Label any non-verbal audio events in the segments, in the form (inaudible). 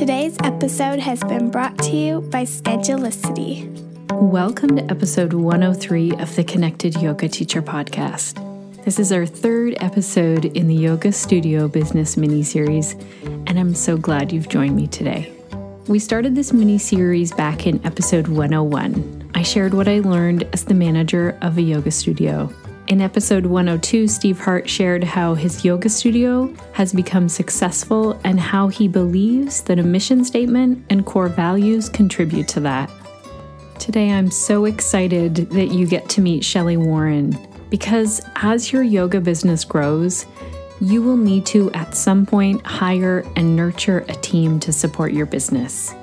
Today's episode has been brought to you by Schedulicity. Welcome to episode 103 of the Connected Yoga Teacher Podcast. This is our third episode in the Yoga Studio Business mini series, and I'm so glad you've joined me today. We started this mini series back in episode 101. I shared what I learned as the manager of a yoga studio in episode 102, Steve Hart shared how his yoga studio has become successful and how he believes that a mission statement and core values contribute to that. Today, I'm so excited that you get to meet Shelli Warren because as your yoga business grows, you will need to at some point hire and nurture a team to support your business.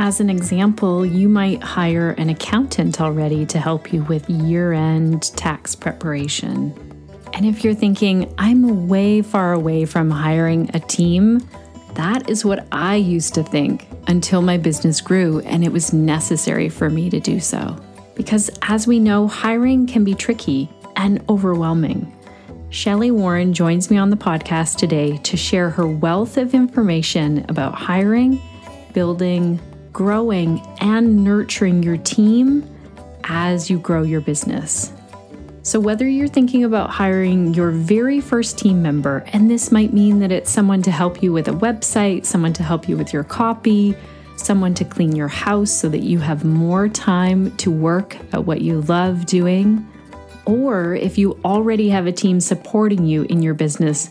As an example, you might hire an accountant already to help you with year end tax preparation. And if you're thinking, I'm way far away from hiring a team, that is what I used to think until my business grew and it was necessary for me to do so. Because as we know, hiring can be tricky and overwhelming. Shelli Warren joins me on the podcast today to share her wealth of information about hiring, building, growing and nurturing your team as you grow your business. So, whether you're thinking about hiring your very first team member, and this might mean that it's someone to help you with a website, someone to help you with your copy, someone to clean your house so that you have more time to work at what you love doing, or if you already have a team supporting you in your business,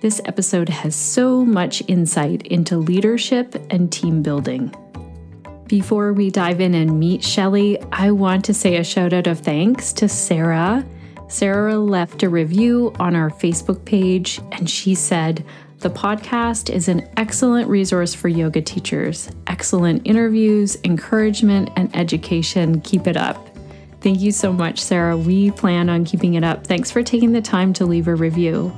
this episode has so much insight into leadership and team building. Before we dive in and meet Shelli, I want to say a shout out of thanks to Sarah. Sarah left a review on our Facebook page and she said, the podcast is an excellent resource for yoga teachers. Excellent interviews, encouragement, and education. Keep it up. Thank you so much, Sarah. We plan on keeping it up. Thanks for taking the time to leave a review.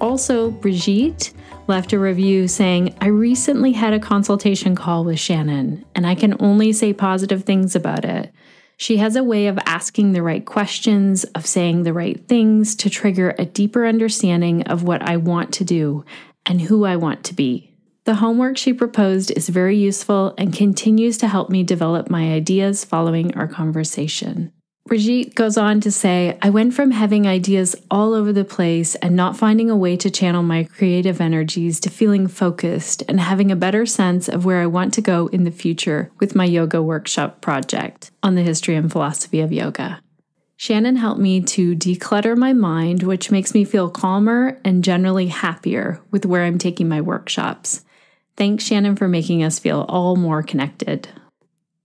Also, Brigitte left a review saying, I recently had a consultation call with Shannon, and I can only say positive things about it. She has a way of asking the right questions, of saying the right things to trigger a deeper understanding of what I want to do and who I want to be. The homework she proposed is very useful and continues to help me develop my ideas following our conversation. Brigitte goes on to say, I went from having ideas all over the place and not finding a way to channel my creative energies to feeling focused and having a better sense of where I want to go in the future with my yoga workshop project on the history and philosophy of yoga. Shannon helped me to declutter my mind, which makes me feel calmer and generally happier with where I'm taking my workshops. Thanks, Shannon, for making us feel all more connected.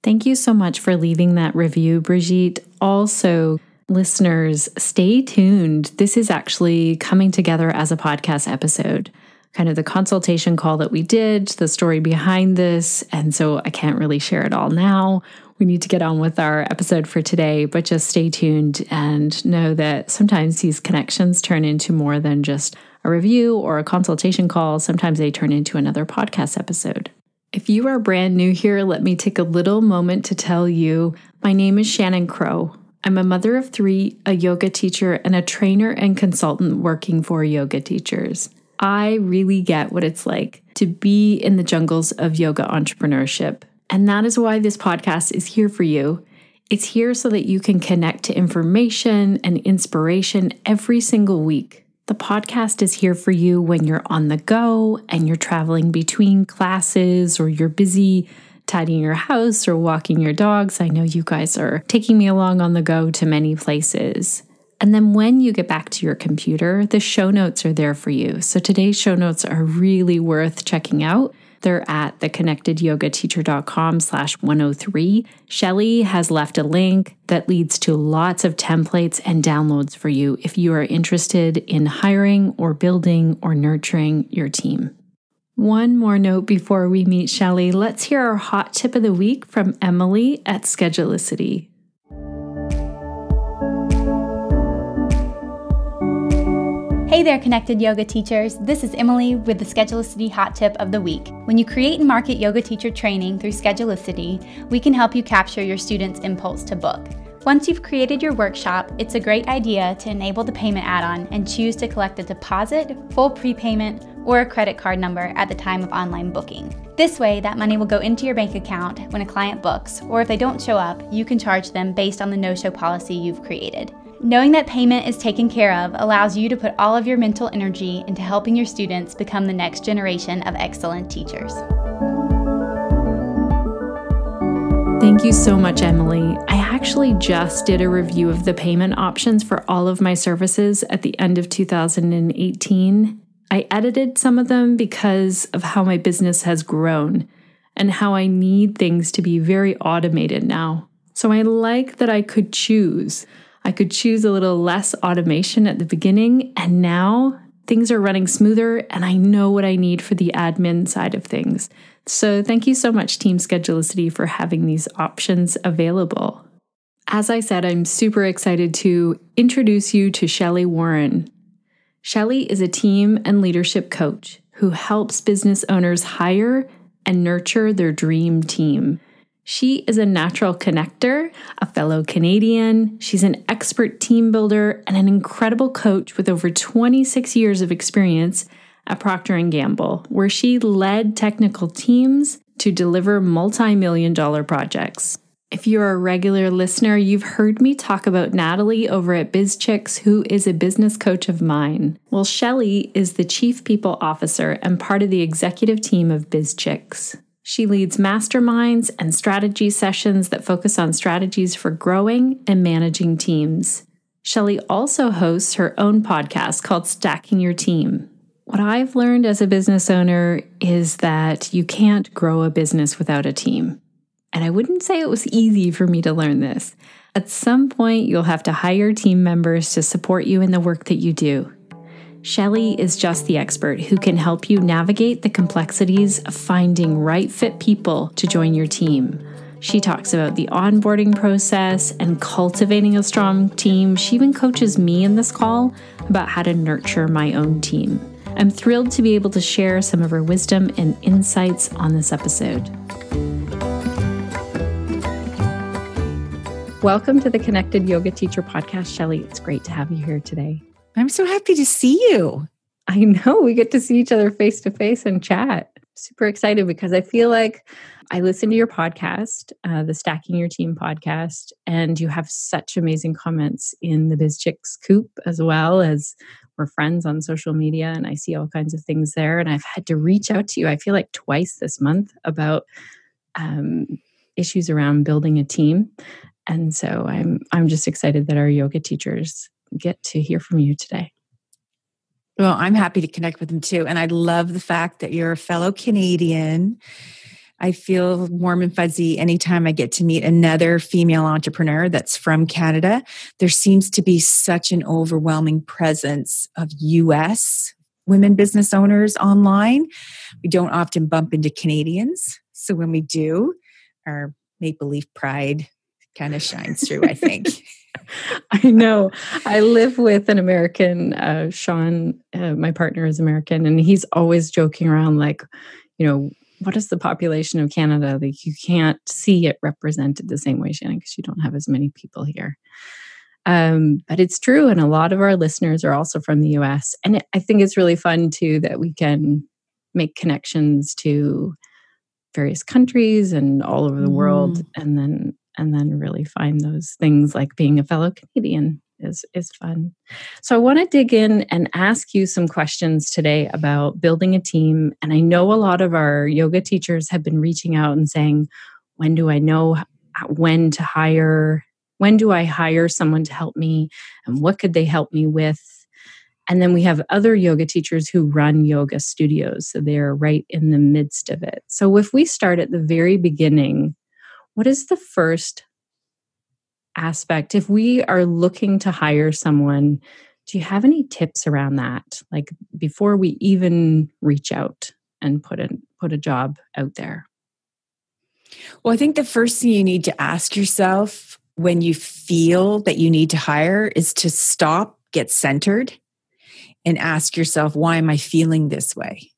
Thank you so much for leaving that review, Brigitte. Also, listeners, stay tuned. This is actually coming together as a podcast episode, kind of the consultation call that we did, the story behind this. And so I can't really share it all now. We need to get on with our episode for today, but just stay tuned and know that sometimes these connections turn into more than just a review or a consultation call. Sometimes they turn into another podcast episode. If you are brand new here, let me take a little moment to tell you my name is Shannon Crow. I'm a mother of three, a yoga teacher, and a trainer and consultant working for yoga teachers. I really get what it's like to be in the jungles of yoga entrepreneurship. And that is why this podcast is here for you. It's here so that you can connect to information and inspiration every single week. The podcast is here for you when you're on the go and you're traveling between classes or you're busy tidying your house or walking your dogs. I know you guys are taking me along on the go to many places. And then when you get back to your computer, the show notes are there for you. So today's show notes are really worth checking out. They're at theconnectedyogateacher.com slash 103. Shelli has left a link that leads to lots of templates and downloads for you if you are interested in hiring or building or nurturing your team. One more note before we meet Shelli. Let's hear our hot tip of the week from Emily at Schedulicity. Hey there, connected yoga teachers. This is Emily with the Schedulicity Hot Tip of the Week. When you create and market yoga teacher training through Schedulicity, we can help you capture your students' impulse to book. Once you've created your workshop, it's a great idea to enable the payment add on and choose to collect a deposit, full prepayment, or a credit card number at the time of online booking. This way, that money will go into your bank account when a client books, or if they don't show up, you can charge them based on the no show policy you've created. Knowing that payment is taken care of allows you to put all of your mental energy into helping your students become the next generation of excellent teachers. Thank you so much, Emily. I actually just did a review of the payment options for all of my services at the end of 2018. I edited some of them because of how my business has grown and how I need things to be very automated now. So I like that I could choose. I could choose a little less automation at the beginning, and now things are running smoother and I know what I need for the admin side of things. So thank you so much, Team Schedulicity, for having these options available. As I said, I'm super excited to introduce you to Shelli Warren. Shelli is a team and leadership coach who helps business owners hire and nurture their dream team. She is a natural connector, a fellow Canadian. She's an expert team builder and an incredible coach with over 26 years of experience at Procter & Gamble, where she led technical teams to deliver multi-million dollar projects. If you're a regular listener, you've heard me talk about Natalie over at BizChix, who is a business coach of mine. Well, Shelli is the Chief People Officer and part of the executive team of BizChix. She leads masterminds and strategy sessions that focus on strategies for growing and managing teams. Shelli also hosts her own podcast called Stacking Your Team. What I've learned as a business owner is that you can't grow a business without a team. And I wouldn't say it was easy for me to learn this. At some point, you'll have to hire team members to support you in the work that you do. Shelli is just the expert who can help you navigate the complexities of finding right fit people to join your team. She talks about the onboarding process and cultivating a strong team. She even coaches me in this call about how to nurture my own team. I'm thrilled to be able to share some of her wisdom and insights on this episode. Welcome to the Connected Yoga Teacher Podcast, Shelli. It's great to have you here today. I'm so happy to see you. I know we get to see each other face to face and chat. Super excited because I feel like I listen to your podcast, uh, the Stacking Your Team podcast, and you have such amazing comments in the BizChix Coop as well as we're friends on social media and I see all kinds of things there. And I've had to reach out to you, I feel like twice this month about um, issues around building a team. And so I'm I'm just excited that our yoga teachers get to hear from you today. Well, I'm happy to connect with them too. And I love the fact that you're a fellow Canadian. I feel warm and fuzzy anytime I get to meet another female entrepreneur that's from Canada. There seems to be such an overwhelming presence of US women business owners online. We don't often bump into Canadians. So when we do, our maple leaf pride kind of shines through, I think. (laughs) (laughs) I know. I live with an American, uh, Sean, uh, my partner is American, and he's always joking around like, you know, what is the population of Canada? Like, you can't see it represented the same way, Shannon, because you don't have as many people here. Um, but it's true. And a lot of our listeners are also from the US. And I think it's really fun too that we can make connections to various countries and all over the mm. world and then and then really find those things like being a fellow Canadian is is fun. So I want to dig in and ask you some questions today about building a team and I know a lot of our yoga teachers have been reaching out and saying when do I know when to hire when do I hire someone to help me and what could they help me with and then we have other yoga teachers who run yoga studios so they're right in the midst of it. So if we start at the very beginning what is the first aspect? If we are looking to hire someone do you have any tips around that? Like before we even reach out and put a put a job out there? Well i think the first thing you need to ask yourself when you feel that you need to hire is to stop get centered and ask yourself why am i feeling this way?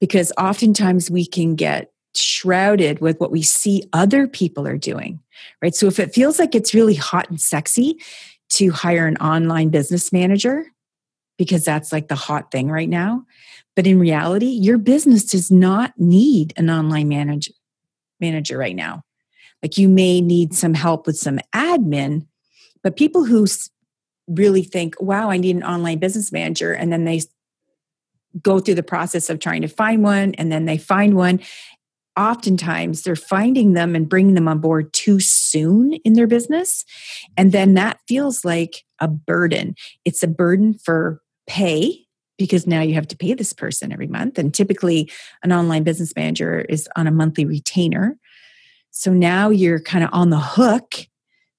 Because oftentimes we can get shrouded with what we see other people are doing, right? So if it feels like it's really hot and sexy to hire an online business manager because that's like the hot thing right now. But in reality, your business does not need an online manager manager right now. Like you may need some help with some admin, but people who really think, wow, I need an online business manager, and then they go through the process of trying to find one, and then they find one. Oftentimes, they're finding them and bringing them on board too soon in their business. And then that feels like a burden. It's a burden for pay because now you have to pay this person every month. And typically, an online business manager is on a monthly retainer. So now you're kind of on the hook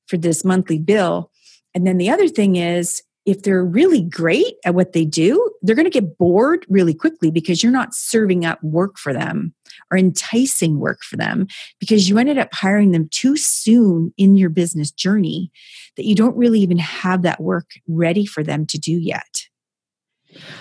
for this monthly bill. And then the other thing is, if they're really great at what they do, they're going to get bored really quickly because you're not serving up work for them or enticing work for them because you ended up hiring them too soon in your business journey that you don't really even have that work ready for them to do yet.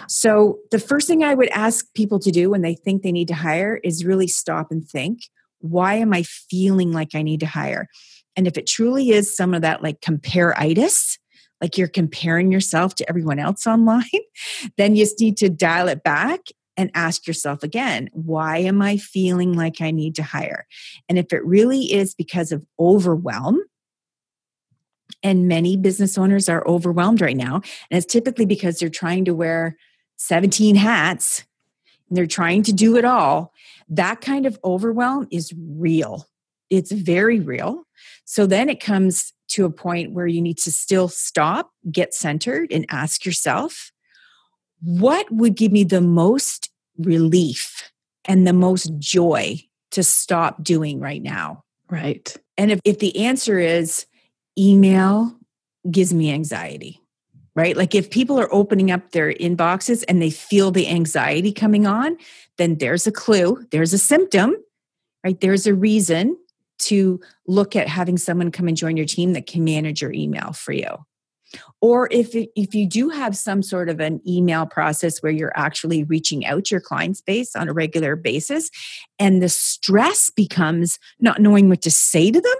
So, the first thing I would ask people to do when they think they need to hire is really stop and think why am I feeling like I need to hire? And if it truly is some of that like compare-itis, like you're comparing yourself to everyone else online, (laughs) then you just need to dial it back and ask yourself again, why am I feeling like I need to hire? And if it really is because of overwhelm, and many business owners are overwhelmed right now. And it's typically because they're trying to wear 17 hats and they're trying to do it all. That kind of overwhelm is real. It's very real. So then it comes to a point where you need to still stop, get centered, and ask yourself, what would give me the most relief and the most joy to stop doing right now? Right. And if, if the answer is, email gives me anxiety right? Like if people are opening up their inboxes and they feel the anxiety coming on, then there's a clue, there's a symptom, right? There's a reason to look at having someone come and join your team that can manage your email for you. Or if if you do have some sort of an email process where you're actually reaching out your client base on a regular basis and the stress becomes not knowing what to say to them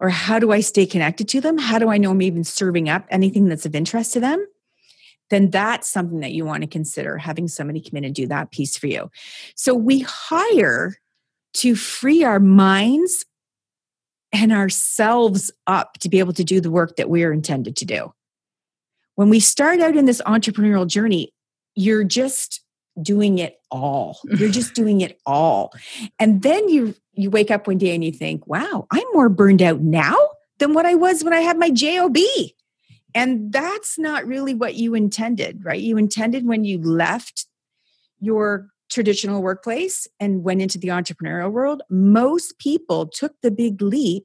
or how do I stay connected to them? How do I know I'm even serving up anything that's of interest to them? Then that's something that you want to consider having somebody come in and do that piece for you. So we hire to free our minds and ourselves up to be able to do the work that we are intended to do. When we start out in this entrepreneurial journey, you're just doing it all. (laughs) You're just doing it all. And then you you wake up one day and you think, "Wow, I'm more burned out now than what I was when I had my job." And that's not really what you intended, right? You intended when you left your traditional workplace and went into the entrepreneurial world, most people took the big leap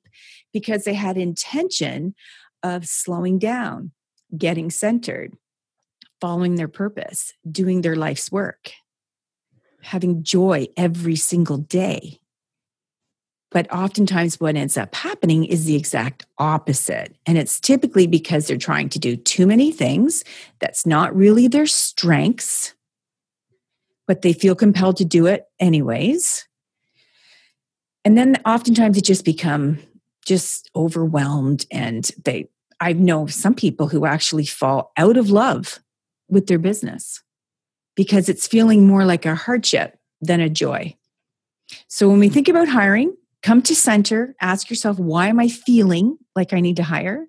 because they had intention of slowing down, getting centered, following their purpose, doing their life's work, having joy every single day. But oftentimes, what ends up happening is the exact opposite. And it's typically because they're trying to do too many things that's not really their strengths, but they feel compelled to do it anyways. And then oftentimes it just become just overwhelmed and they I know some people who actually fall out of love with their business because it's feeling more like a hardship than a joy. So when we think about hiring, come to center, ask yourself, why am I feeling like I need to hire?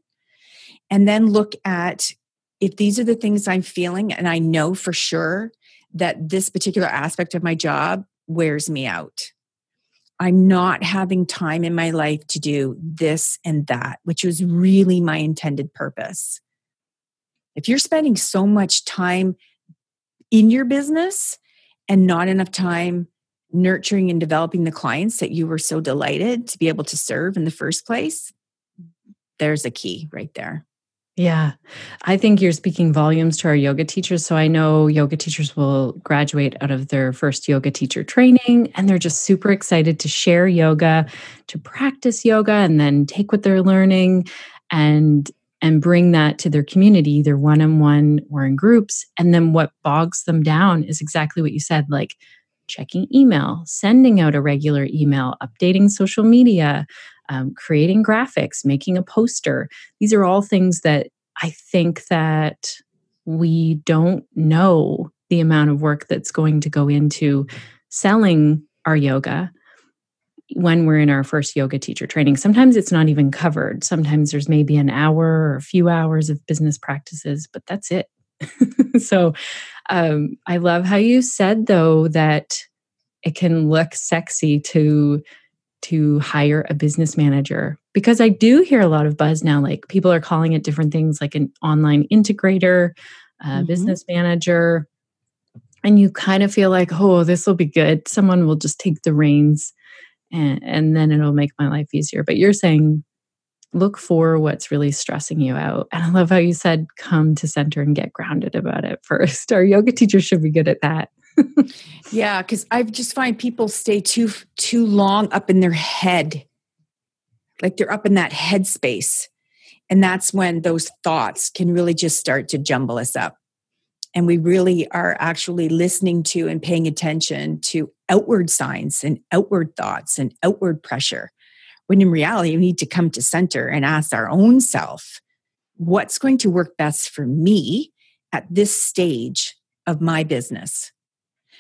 And then look at if these are the things I'm feeling, and I know for sure that this particular aspect of my job wears me out. I'm not having time in my life to do this and that, which was really my intended purpose. If you're spending so much time in your business and not enough time nurturing and developing the clients that you were so delighted to be able to serve in the first place, there's a key right there. Yeah, I think you're speaking volumes to our yoga teachers. So I know yoga teachers will graduate out of their first yoga teacher training and they're just super excited to share yoga, to practice yoga, and then take what they're learning and and bring that to their community, either one on one or in groups. And then what bogs them down is exactly what you said like checking email, sending out a regular email, updating social media, um, creating graphics, making a poster. These are all things that I think that we don't know the amount of work that's going to go into selling our yoga when we're in our first yoga teacher training. Sometimes it's not even covered. Sometimes there's maybe an hour or a few hours of business practices, but that's it. (laughs) so um, I love how you said, though, that it can look sexy to to hire a business manager because I do hear a lot of buzz now. Like people are calling it different things, like an online integrator, mm-hmm. business manager. And you kind of feel like, oh, this will be good. Someone will just take the reins and, and then it'll make my life easier. But you're saying look for what's really stressing you out. And I love how you said, come to center and get grounded about it (laughs) first. Our yoga teachers should be good at that. Yeah, because I just find people stay too too long up in their head, like they're up in that head space, and that's when those thoughts can really just start to jumble us up. And we really are actually listening to and paying attention to outward signs and outward thoughts and outward pressure. When in reality, we need to come to center and ask our own self, what's going to work best for me at this stage of my business?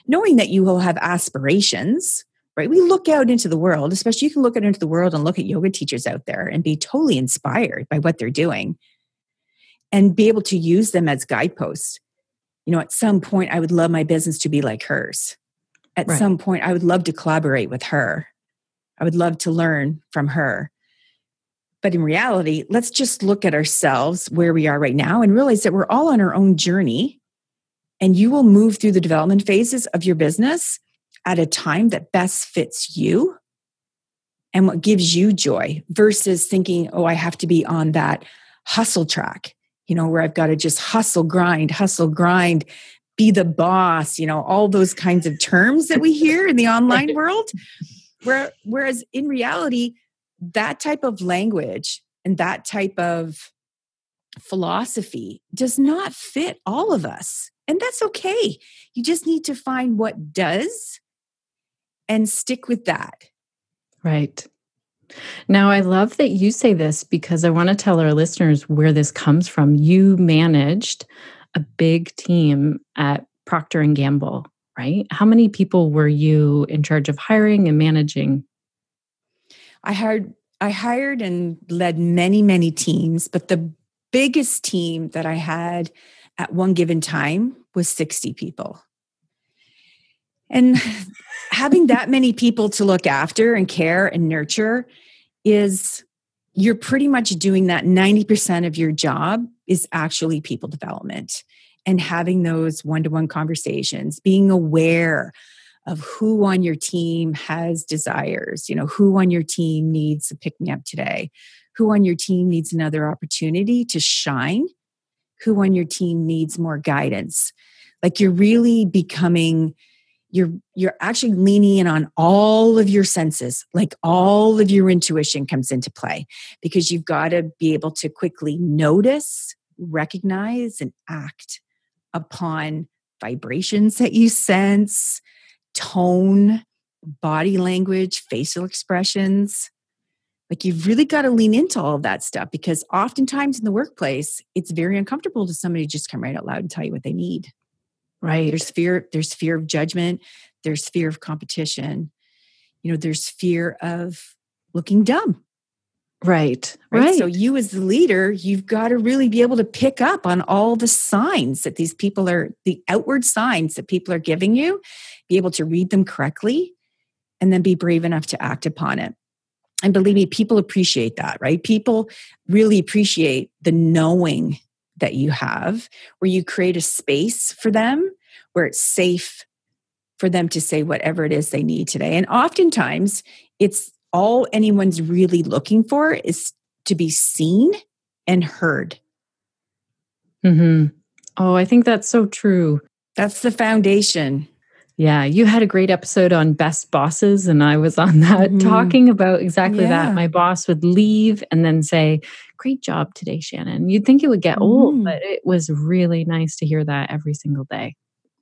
Knowing that you will have aspirations, right? We look out into the world, especially you can look out into the world and look at yoga teachers out there and be totally inspired by what they're doing and be able to use them as guideposts. You know, at some point, I would love my business to be like hers. At right. some point, I would love to collaborate with her. I would love to learn from her. But in reality, let's just look at ourselves where we are right now and realize that we're all on our own journey and you will move through the development phases of your business at a time that best fits you and what gives you joy versus thinking, oh, I have to be on that hustle track, you know, where I've got to just hustle, grind, hustle, grind, be the boss, you know, all those kinds of terms that we hear in the (laughs) online world. Where, whereas in reality, that type of language and that type of philosophy does not fit all of us. And that's okay. You just need to find what does and stick with that. Right. Now, I love that you say this because I want to tell our listeners where this comes from. You managed a big team at Procter and Gamble, right? How many people were you in charge of hiring and managing? I hired I hired and led many many teams, but the biggest team that I had at one given time was 60 people. And having that many people to look after and care and nurture is you're pretty much doing that 90% of your job is actually people development and having those one-to-one conversations being aware of who on your team has desires you know who on your team needs to pick me up today who on your team needs another opportunity to shine who on your team needs more guidance. Like you're really becoming you're you're actually leaning in on all of your senses like all of your intuition comes into play because you've got to be able to quickly notice recognize and act upon vibrations that you sense tone body language facial expressions like you've really got to lean into all of that stuff because oftentimes in the workplace, it's very uncomfortable to somebody just come right out loud and tell you what they need. Right. There's fear, there's fear of judgment, there's fear of competition, you know, there's fear of looking dumb. Right, right. Right. So you as the leader, you've got to really be able to pick up on all the signs that these people are the outward signs that people are giving you, be able to read them correctly, and then be brave enough to act upon it and believe me people appreciate that right? People really appreciate the knowing that you have where you create a space for them where it's safe for them to say whatever it is they need today. And oftentimes it's all anyone's really looking for is to be seen and heard. Hmm oh i think that's so true. That's the foundation yeah, you had a great episode on best bosses, and I was on that mm-hmm. talking about exactly yeah. that. My boss would leave and then say, Great job today, Shannon. You'd think it would get mm-hmm. old, but it was really nice to hear that every single day.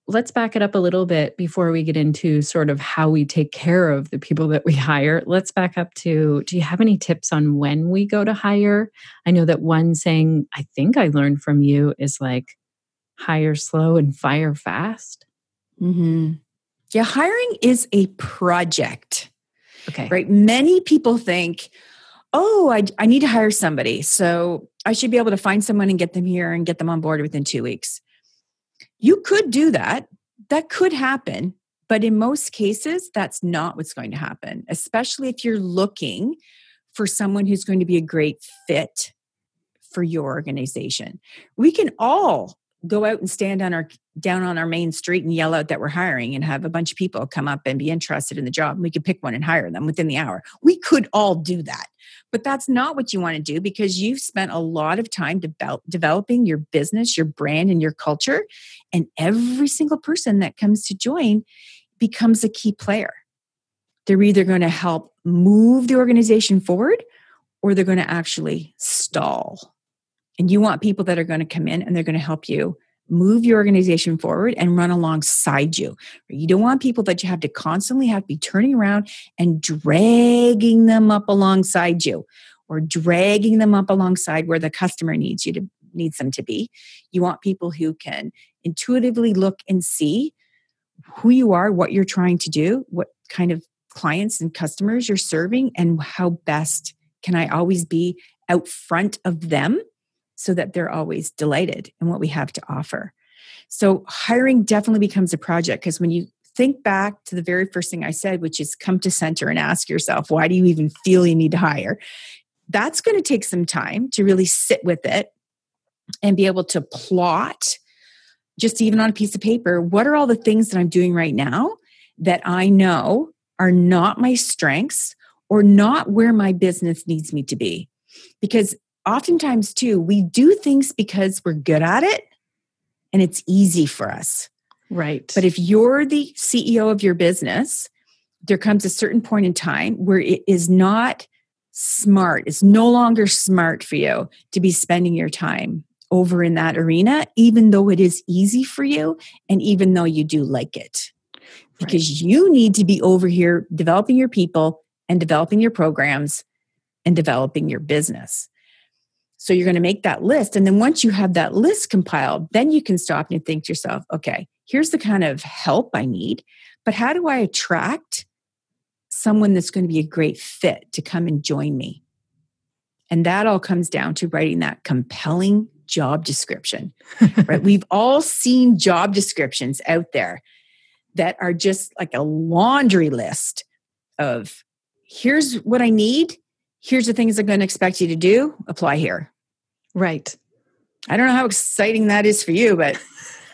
Let's back it up a little bit before we get into sort of how we take care of the people that we hire. Let's back up to do you have any tips on when we go to hire? I know that one saying I think I learned from you is like, hire slow and fire fast? Mm-hmm. Yeah, hiring is a project. Okay. Right. Many people think, oh, I, I need to hire somebody. So I should be able to find someone and get them here and get them on board within two weeks. You could do that. That could happen. But in most cases, that's not what's going to happen, especially if you're looking for someone who's going to be a great fit for your organization. We can all go out and stand on our down on our main street and yell out that we're hiring and have a bunch of people come up and be interested in the job we could pick one and hire them within the hour. We could all do that. But that's not what you want to do because you've spent a lot of time develop, developing your business your brand and your culture and every single person that comes to join becomes a key player. They're either going to help move the organization forward or they're going to actually stall. And you want people that are going to come in and they're going to help you move your organization forward and run alongside you. You don't want people that you have to constantly have to be turning around and dragging them up alongside you or dragging them up alongside where the customer needs you to needs them to be. You want people who can intuitively look and see who you are, what you're trying to do, what kind of clients and customers you're serving and how best can I always be out front of them so that they're always delighted in what we have to offer. So, hiring definitely becomes a project because when you think back to the very first thing I said, which is come to center and ask yourself, why do you even feel you need to hire? That's going to take some time to really sit with it and be able to plot, just even on a piece of paper, what are all the things that I'm doing right now that I know are not my strengths or not where my business needs me to be? Because oftentimes too we do things because we're good at it and it's easy for us. Right. But if you're the ceo of your business there comes a certain point in time where it is not smart it's no longer smart for you to be spending your time over in that arena even though it is easy for you and even though you do like it. Because right. you need to be over here developing your people and developing your programs and developing your business so you're going to make that list. And then once you have that list compiled, then you can stop and think to yourself, okay, here's the kind of help I need, but how do I attract someone that's going to be a great fit to come and join me? And that all comes down to writing that compelling job description, (laughs) right? We've all seen job descriptions out there that are just like a laundry list of here's what I need. Here's the things I'm going to expect you to do. Apply here. Right. I don't know how exciting that is for you, but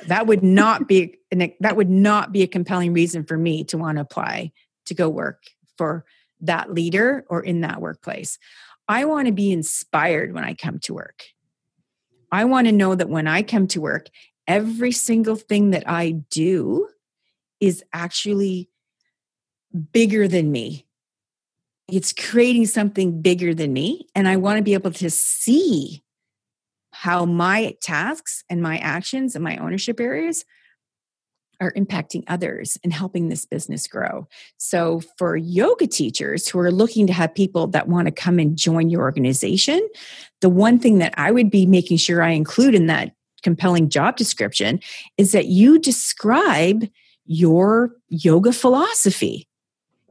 that would not be an, that would not be a compelling reason for me to want to apply to go work for that leader or in that workplace. I want to be inspired when I come to work. I want to know that when I come to work, every single thing that I do is actually bigger than me. It's creating something bigger than me. And I want to be able to see how my tasks and my actions and my ownership areas are impacting others and helping this business grow. So, for yoga teachers who are looking to have people that want to come and join your organization, the one thing that I would be making sure I include in that compelling job description is that you describe your yoga philosophy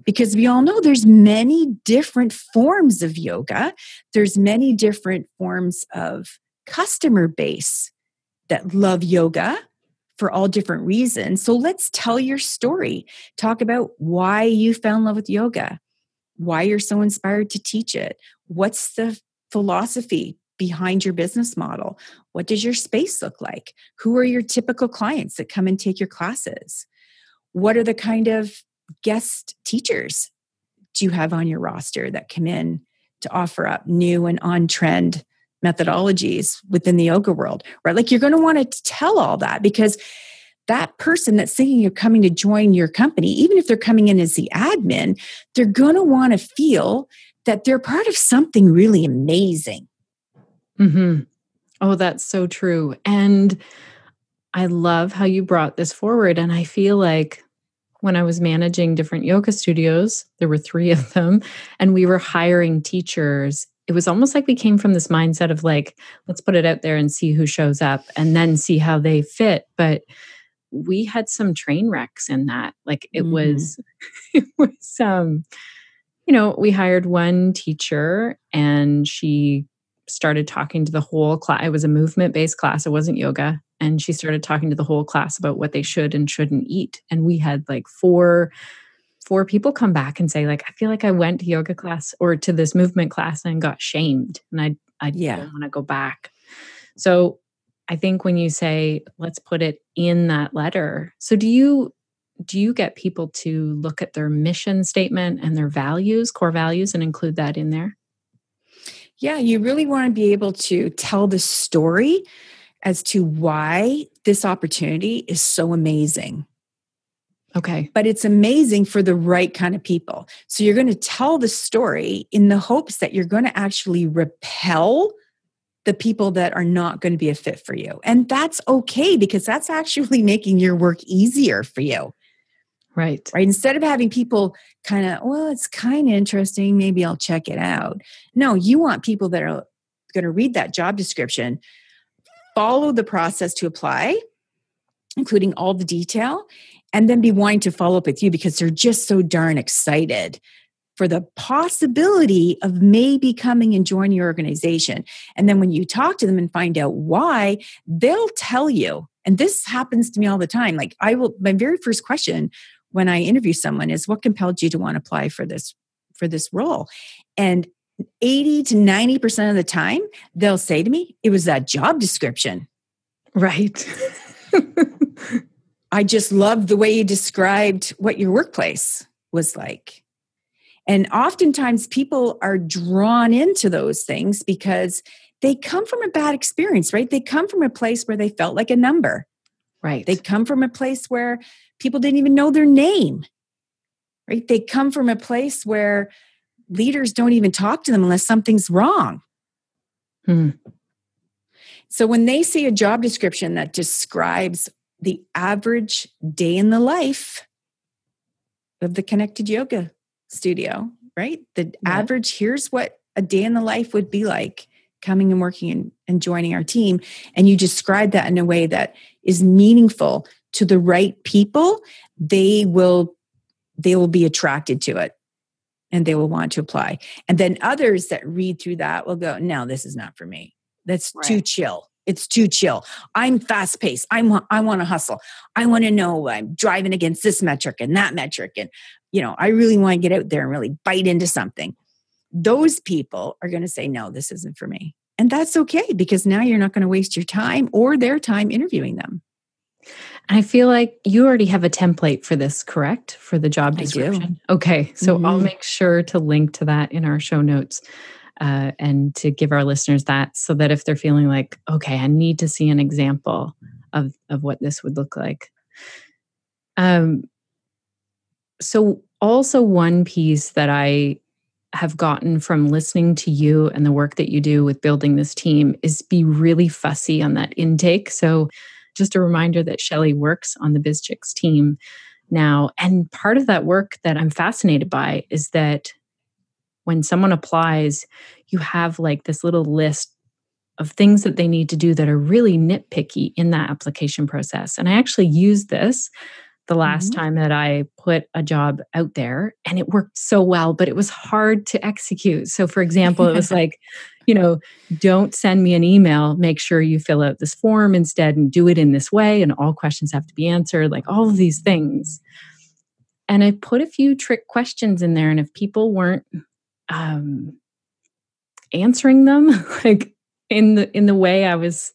because we all know there's many different forms of yoga there's many different forms of customer base that love yoga for all different reasons. So let's tell your story. Talk about why you fell in love with yoga, why you're so inspired to teach it. What's the philosophy behind your business model? What does your space look like? Who are your typical clients that come and take your classes? What are the kind of guest teachers do you have on your roster that come in to offer up new and on trend methodologies within the yoga world, right? Like you're going to want to tell all that because that person that's thinking of coming to join your company, even if they're coming in as the admin, they're going to want to feel that they're part of something really amazing. Mm-hmm. Oh, that's so true. And I love how you brought this forward. And I feel like when I was managing different yoga studios, there were three of them, and we were hiring teachers it was almost like we came from this mindset of like, let's put it out there and see who shows up and then see how they fit. But we had some train wrecks in that. Like it mm-hmm. was, (laughs) it was, um, you know, we hired one teacher and she started talking to the whole class. It was a movement based class, it wasn't yoga. And she started talking to the whole class about what they should and shouldn't eat. And we had like four four people come back and say like i feel like i went to yoga class or to this movement class and got shamed and i i yeah. don't want to go back. So i think when you say let's put it in that letter so do you do you get people to look at their mission statement and their values core values and include that in there? Yeah you really want to be able to tell the story as to why this opportunity is so amazing Okay. But it's amazing for the right kind of people. So you're going to tell the story in the hopes that you're going to actually repel the people that are not going to be a fit for you. And that's okay because that's actually (laughs) making your work easier for you. Right. Right. Instead of having people kind of, well, it's kind of interesting. Maybe I'll check it out. No, you want people that are going to read that job description, follow the process to apply, including all the detail, and then be wanting to follow up with you because they're just so darn excited for the possibility of maybe coming and joining your organization. And then when you talk to them and find out why, they'll tell you. And this happens to me all the time. Like I will my very first question when I interview someone is what compelled you to want to apply for this for this role? And 80 to 90% of the time, they'll say to me, it was that job description. Right. (laughs) I just loved the way you described what your workplace was like. And oftentimes people are drawn into those things because they come from a bad experience, right? They come from a place where they felt like a number. Right. They come from a place where people didn't even know their name. Right? They come from a place where leaders don't even talk to them unless something's wrong. Hmm. So when they see a job description that describes the average day in the life of the connected yoga studio, right? The yeah. average, here's what a day in the life would be like coming and working and, and joining our team. And you describe that in a way that is meaningful to the right people, they will they will be attracted to it and they will want to apply. And then others that read through that will go, no, this is not for me. That's right. too chill. It's too chill. I'm fast paced. I'm I want to hustle. I want to know I'm driving against this metric and that metric and you know, I really want to get out there and really bite into something. Those people are going to say no, this isn't for me. And that's okay because now you're not going to waste your time or their time interviewing them. I feel like you already have a template for this, correct? For the job description. Okay. So mm-hmm. I'll make sure to link to that in our show notes uh, and to give our listeners that so that if they're feeling like, okay, I need to see an example of, of what this would look like. Um, so, also, one piece that I have gotten from listening to you and the work that you do with building this team is be really fussy on that intake. So, just a reminder that Shelli works on the BizChix team now. And part of that work that I'm fascinated by is that when someone applies, you have like this little list of things that they need to do that are really nitpicky in that application process. And I actually used this the last mm-hmm. time that I put a job out there and it worked so well, but it was hard to execute. So, for example, it was (laughs) like, you know, don't send me an email. Make sure you fill out this form instead and do it in this way. And all questions have to be answered, like all of these things. And I put a few trick questions in there. And if people weren't um, answering them (laughs) like in the in the way I was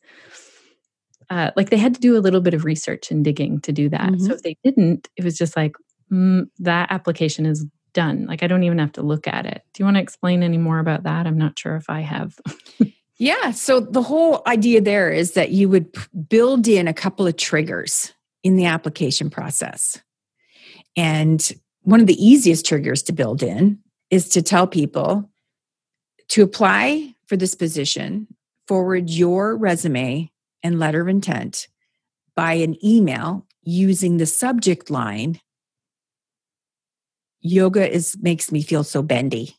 uh, like they had to do a little bit of research and digging to do that. Mm-hmm. So if they didn't, it was just like mm, that application is done. Like I don't even have to look at it. Do you want to explain any more about that? I'm not sure if I have. (laughs) yeah. So the whole idea there is that you would build in a couple of triggers in the application process. And one of the easiest triggers to build in is to tell people to apply for this position, forward your resume and letter of intent by an email using the subject line yoga is makes me feel so bendy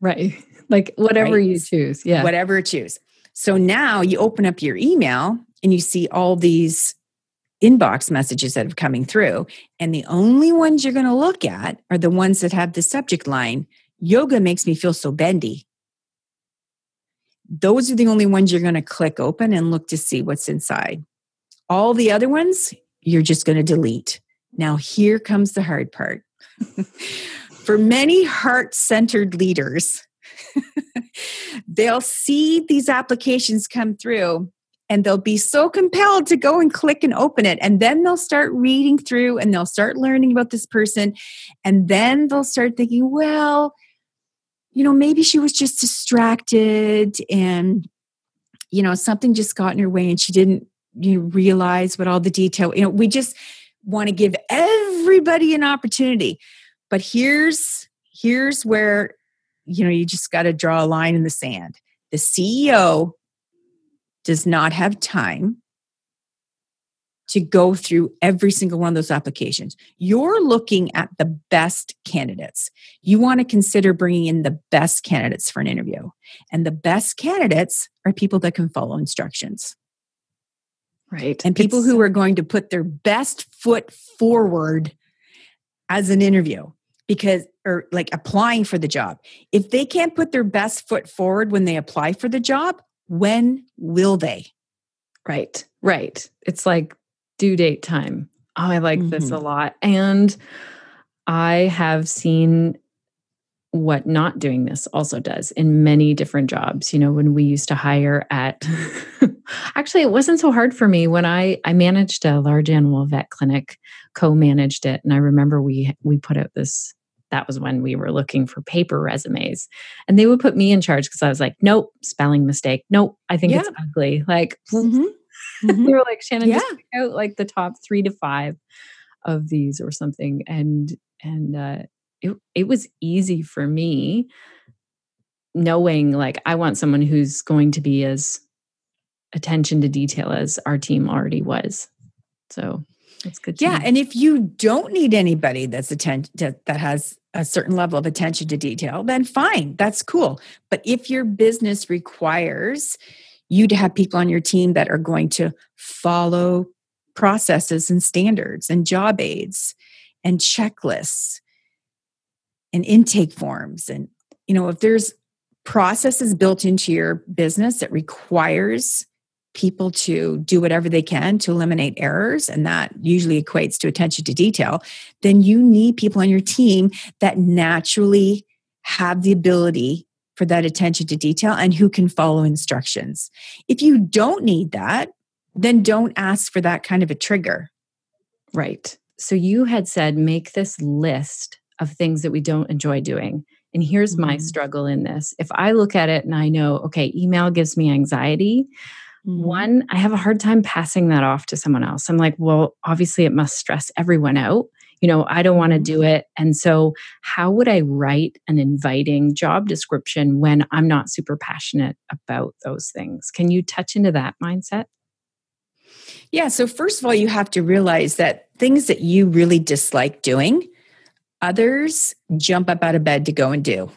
right (laughs) like whatever Right. you choose. Yeah. whatever you choose. So now you open up your email and you see all these inbox messages that are coming through. And the only ones you're going to look at are the ones that have the subject line Yoga makes me feel so bendy. Those are the only ones you're going to click open and look to see what's inside. All the other ones, you're just going to delete. Now, here comes the hard part. (laughs) For many heart centered leaders, (laughs) they'll see these applications come through and they'll be so compelled to go and click and open it. And then they'll start reading through and they'll start learning about this person. And then they'll start thinking, well, you know, maybe she was just distracted and, you know, something just got in her way and she didn't you know, realize what all the detail, you know, we just want to give everybody an opportunity. But here's here's where you know you just got to draw a line in the sand. The CEO does not have time to go through every single one of those applications. You're looking at the best candidates. You want to consider bringing in the best candidates for an interview. And the best candidates are people that can follow instructions right. and people It's- who are going to put their best foot forward as an interview because or like applying for the job if they can't put their best foot forward when they apply for the job when will they Right, right. It's like due date time. Oh, I like this a Mhm. lot. And I have seen what not doing this also does in many different jobs. You know, when we used to hire at (laughs) actually it wasn't so hard for me when I I managed a large animal vet clinic, co-managed it. And I remember we we put out this that was when we were looking for paper resumes. And they would put me in charge because I was like, nope, spelling mistake. Nope, I think it's ugly. Like (laughs) Mm-hmm. they were like Shannon, just pick out like the top three to five of these or something, and and uh, it it was easy for me knowing like I want someone who's going to be as attention to detail as our team already was. So that's good. To yeah know. and if you don't need anybody that's attention that has a certain level of attention to detail then fine that's cool but if your business requires you to have people on your team that are going to follow processes and standards and job aids and checklists and intake forms and you know if there's processes built into your business that requires people to do whatever they can to eliminate errors and that usually equates to attention to detail then you need people on your team that naturally have the ability for that attention to detail and who can follow instructions if you don't need that then don't ask for that kind of a trigger right. So you had said make this list of things that we don't enjoy doing. And here's my Mhm. struggle in this. If I look at it and I know, okay, email gives me anxiety, Mm-hmm. One, I have a hard time passing that off to someone else. I'm like, well, obviously it must stress everyone out. You know, I don't want to mm-hmm. do it. And so, how would I write an inviting job description when I'm not super passionate about those things? Can you touch into that mindset? Yeah. So, first of all, you have to realize that things that you really dislike doing, others jump up out of bed to go and do.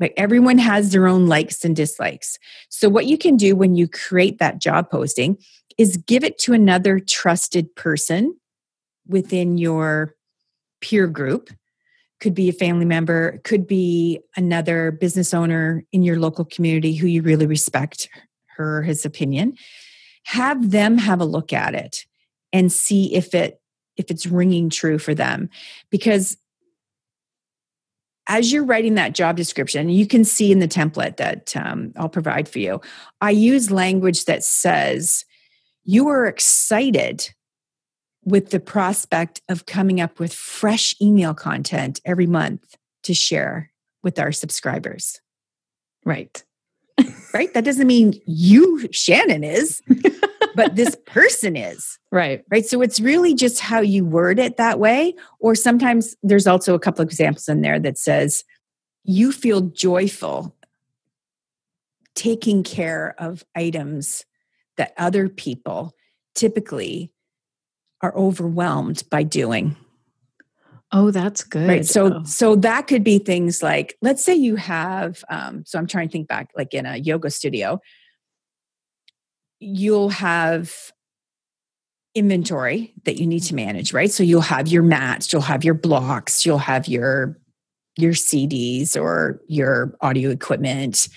Like everyone has their own likes and dislikes. So, what you can do when you create that job posting is give it to another trusted person within your peer group. Could be a family member, could be another business owner in your local community who you really respect her his opinion have them have a look at it and see if it if it's ringing true for them because as you're writing that job description you can see in the template that um, i'll provide for you i use language that says you are excited with the prospect of coming up with fresh email content every month to share with our subscribers. Right. right? That doesn't mean you shannon is (laughs) but this (laughs) person is Right. right so it's really just how you word it that way or sometimes there's also a couple of examples in there that says you feel joyful taking care of items that other people typically are overwhelmed by doing Oh, that's good. Right. So Oh. so that could be things like let's say you have um so I'm trying to think back like in a yoga studio you'll have inventory that you need to manage, right? So you'll have your mats, you'll have your blocks, you'll have your your CDs or your audio equipment.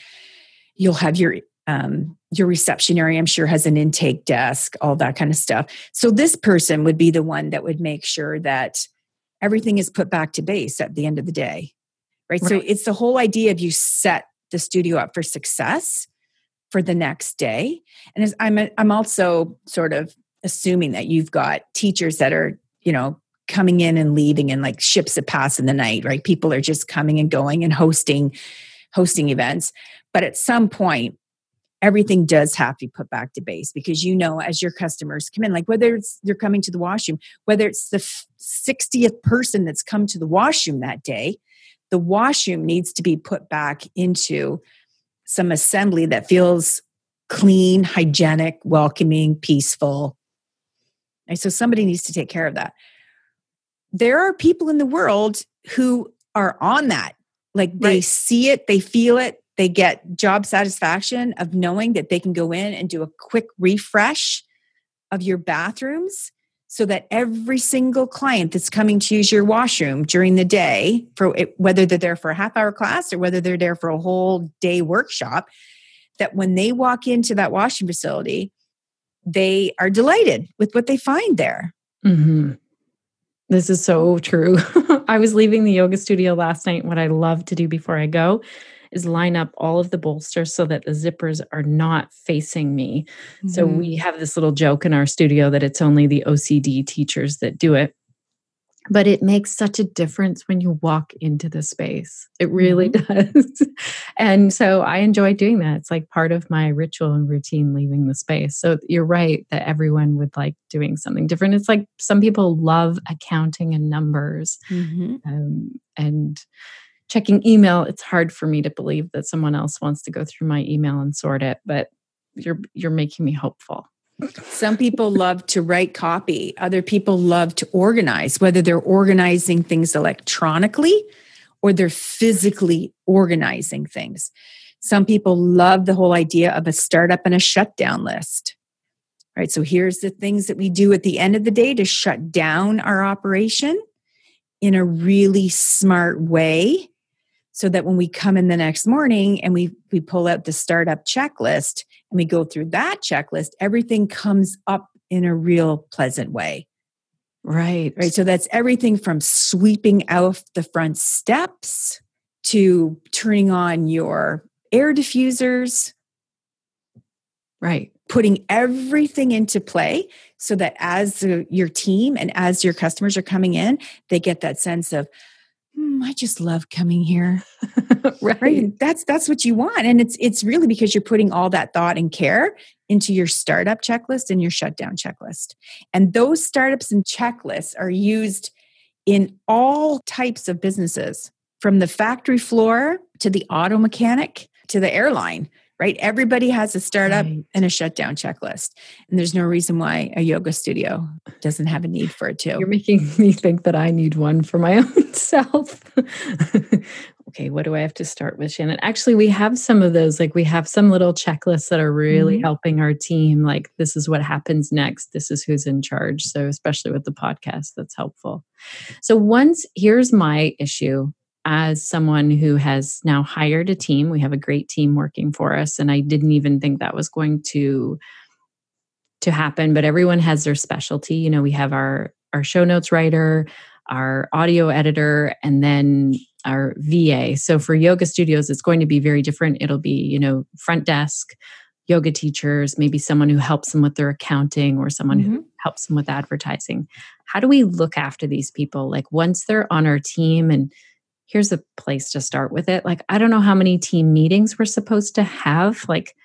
You'll have your um, your reception area. I'm sure has an intake desk, all that kind of stuff. So this person would be the one that would make sure that everything is put back to base at the end of the day, right? So it's the whole idea of you set the studio up for success for the next day. And as I'm I'm also sort of assuming that you've got teachers that are you know coming in and leaving and like ships that pass in the night right people are just coming and going and hosting hosting events but at some point everything does have to be put back to base because you know as your customers come in like whether it's they're coming to the washroom whether it's the f- 60th person that's come to the washroom that day the washroom needs to be put back into some assembly that feels clean hygienic welcoming peaceful and so somebody needs to take care of that there are people in the world who are on that. Like they Right. see it, they feel it, they get job satisfaction of knowing that they can go in and do a quick refresh of your bathrooms so that every single client that's coming to use your washroom during the day for it, whether they're there for a half hour class or whether they're there for a whole day workshop that when they walk into that washroom facility they are delighted with what they find there hmm This is so true. (laughs) I was leaving the yoga studio last night. What I love to do before I go is line up all of the bolsters so that the zippers are not facing me. So Mhm. we have this little joke in our studio that it's only the OCD teachers that do it. But it makes such a difference when you walk into the space. It really does. (laughs) and so I enjoy doing that. It's like part of my ritual and routine leaving the space. So you're right that everyone would like doing something different. It's like some people love accounting and numbers Mhm. um, and checking email. It's hard for me to believe that someone else wants to go through my email and sort it, but you're you're making me hopeful. Some people love to write copy. Other people love to organize, whether they're organizing things electronically or they're physically organizing things. Some people love the whole idea of a startup and a shutdown list. Right. So here's the things that we do at the end of the day to shut down our operation in a really smart way so that when we come in the next morning and we we pull out the startup checklist and we go through that checklist everything comes up in a real pleasant way Right. right so that's everything from sweeping out the front steps to turning on your air diffusers Right. putting everything into play so that as your team and as your customers are coming in they get that sense of "Hmm, i just love coming here. (laughs) Right. right. That's that's what you want. And it's it's really because you're putting all that thought and care into your startup checklist and your shutdown checklist. And those startups and checklists are used in all types of businesses from the factory floor to the auto mechanic to the airline right everybody has a startup Right. and a shutdown checklist and there's no reason why a yoga studio doesn't have a need for it too You're making (laughs) me think that I need one for my (laughs) own self. (laughs) okay, what do I have to start with, Shannon? Actually, we have some of those. Like, we have some little checklists that are really Mhm. helping our team. Like, this is what happens next. This is who's in charge. So, especially with the podcast, that's helpful. So, once here's my issue as someone who has now hired a team, we have a great team working for us. And I didn't even think that was going to to happen but everyone has their specialty. You know we have our our show notes writer our audio editor and then our va so for yoga studios it's going to be very different. It'll be you know front desk yoga teachers maybe someone who helps them with their accounting or someone who mm-hmm. helps them with advertising. How do we look after these people? Like once they're on our team and here's a place to start with it like i don't know how many team meetings we're supposed to have like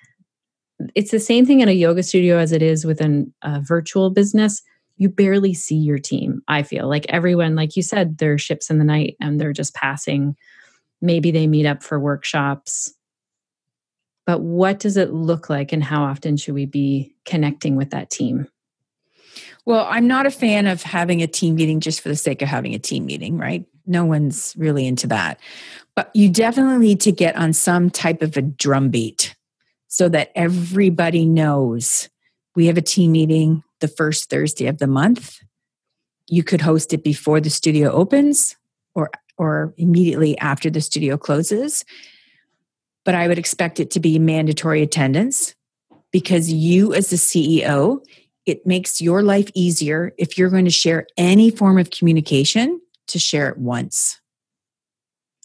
it's the same thing in a yoga studio as it is within a virtual business. You barely see your team. I feel like everyone, like you said, they're ships in the night and they're just passing. Maybe they meet up for workshops. But what does it look like and how often should we be connecting with that team? Well, I'm not a fan of having a team meeting just for the sake of having a team meeting, right? No one's really into that. But you definitely need to get on some type of a drumbeat so that everybody knows we have a team meeting the first Thursday of the month. You could host it before the studio opens or or immediately after the studio closes. But I would expect it to be mandatory attendance because you as the CEO, it makes your life easier if you're going to share any form of communication to share it once.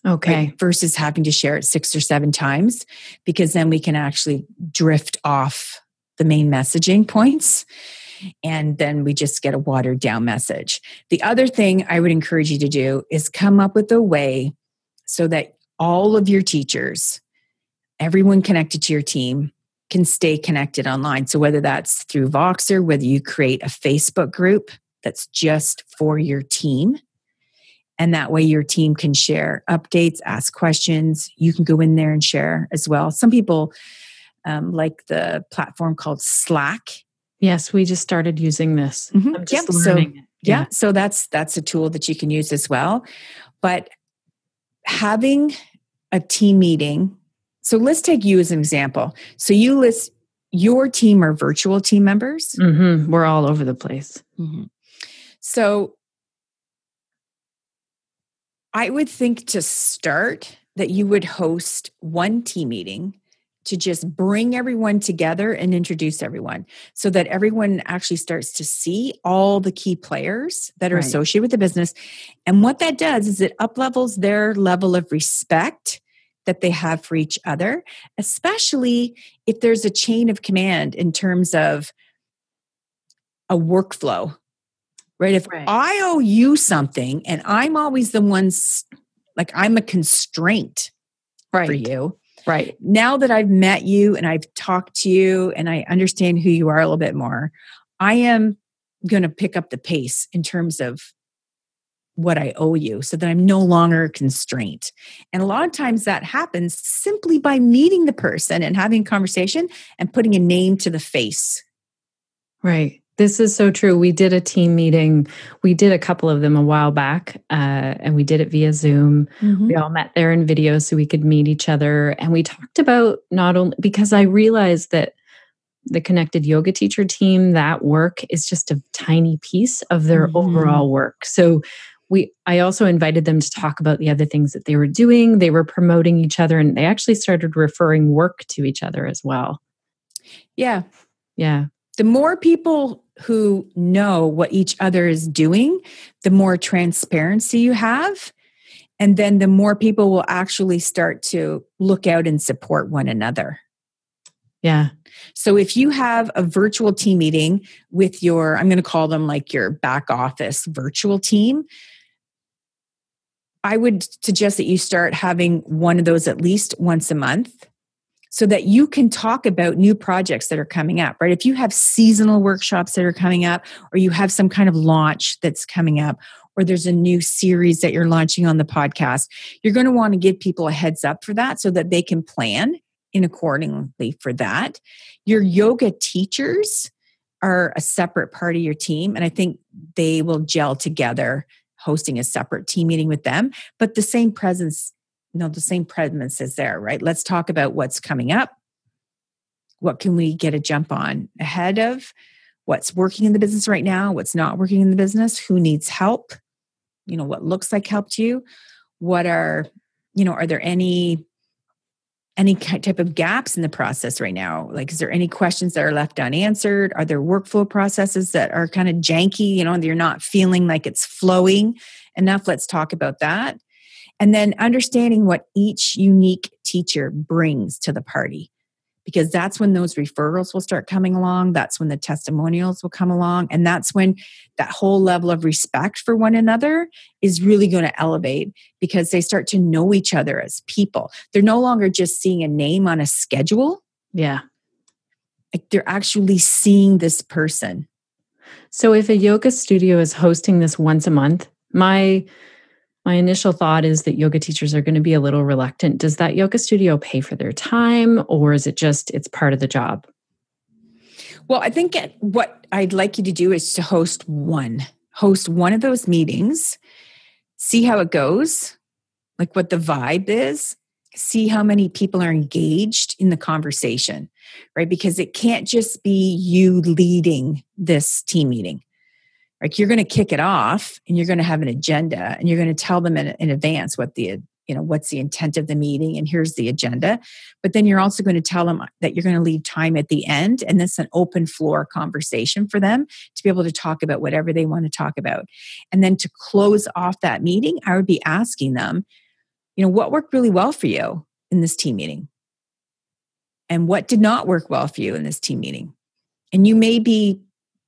Okay. Right? Versus having to share it six or seven times, because then we can actually drift off the main messaging points and then we just get a watered down message. The other thing I would encourage you to do is come up with a way so that all of your teachers, everyone connected to your team, can stay connected online. So, whether that's through Voxer, whether you create a Facebook group that's just for your team, and that way your team can share updates, ask questions. You can go in there and share as well. Some people um, like the platform called Slack. Yes, we just started using this. Mhm. I'm just Yep, so- learning it. Yeah, so that's that's a tool that you can use as well. But having a team meeting. So let's take you as an example. So you list your team are virtual team members. Mhm. We're all over the place. So I would think to start that you would host one team meeting to just bring everyone together and introduce everyone so that everyone actually starts to see all the key players that are Right. associated with the business. And what that does is it uplevels their level of respect that they have for each other, especially if there's a chain of command in terms of a workflow right? If Right. I owe you something and I'm always the one's like I'm a constraint Right. for you. Right. Now that I've met you and I've talked to you and I understand who you are a little bit more, I am going to pick up the pace in terms of what I owe you so that I'm no longer a constraint. And a lot of times that happens simply by meeting the person and having a conversation and putting a name to the face. Right. This is so true. We did a team meeting. We did a couple of them a while back, uh, and we did it via Zoom. We all met there in video so we could meet each other. And we talked about not only because I realized that the connected yoga teacher team, that work is just a tiny piece of their Mhm. overall work. So we I also invited them to talk about the other things that they were doing. They were promoting each other and they actually started referring work to each other as well. Yeah. Yeah. the more people who know what each other is doing, the more transparency you have. And then the more people will actually start to look out and support one another. Yeah. So if you have a virtual team meeting with your, I'm going to call them like your back office virtual team, I would suggest that you start having one of those at least once a month so that you can talk about new projects that are coming up, right? If you have seasonal workshops that are coming up, or you have some kind of launch that's coming up, or there's a new series that you're launching on the podcast, you're going to want to give people a heads up for that so that they can plan in accordingly for that. Your yoga teachers are a separate part of your team, and I think they will gel together hosting a separate team meeting with them, but the same presence, you know, the same presence is there, right? Let's talk about what's coming up. What can we get a jump on ahead of? What's working in the business right now? What's not working in the business? Who needs help? You know, what looks like help to you? What are, you know, are there any any type of gaps in the process right now? Like, is there any questions that are left unanswered? Are there workflow processes that are kind of janky, you know, you're not feeling like it's flowing enough? Let's talk about that. And then understanding what each unique teacher brings to the party, because that's when those referrals will start coming along. That's when the testimonials will come along. And that's when that whole level of respect for one another is really going to elevate because they start to know each other as people. They're no longer just seeing a name on a schedule, Yeah. like they're actually seeing this person. So if a yoga studio is hosting this once a month, my my initial thought is that yoga teachers are going to be a little reluctant. Does that yoga studio pay for their time or is it just it's part of the job? Well, I think what I'd like you to do is to host one, host one of those meetings, see how it goes, like what the vibe is, see how many people are engaged in the conversation, right? Because it can't just be you leading this team meeting. Like you're going to kick it off and you're going to have an agenda and you're going to tell them in, in advance what the you know what's the intent of the meeting and here's the agenda. But then you're also going to tell them that you're going to leave time at the end and this an open floor conversation for them to be able to talk about whatever they want to talk about. And then to close off that meeting i would be asking them you know what worked really well for you in this team meeting? And what did not work well for you in this team meeting? And you may be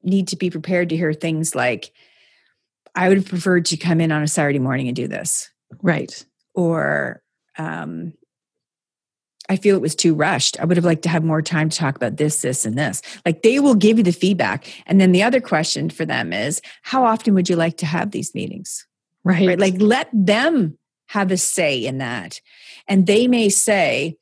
need to be prepared to hear things like i would have preferred to come in on a saturday morning and do this right or um, I feel it was too rushed. I would have liked to have more time to talk about this, this, and this. Like they will give you the feedback. And then the other question for them is how often would you like to have these meetings? Right. right? Like let them have a say in that. And they may say,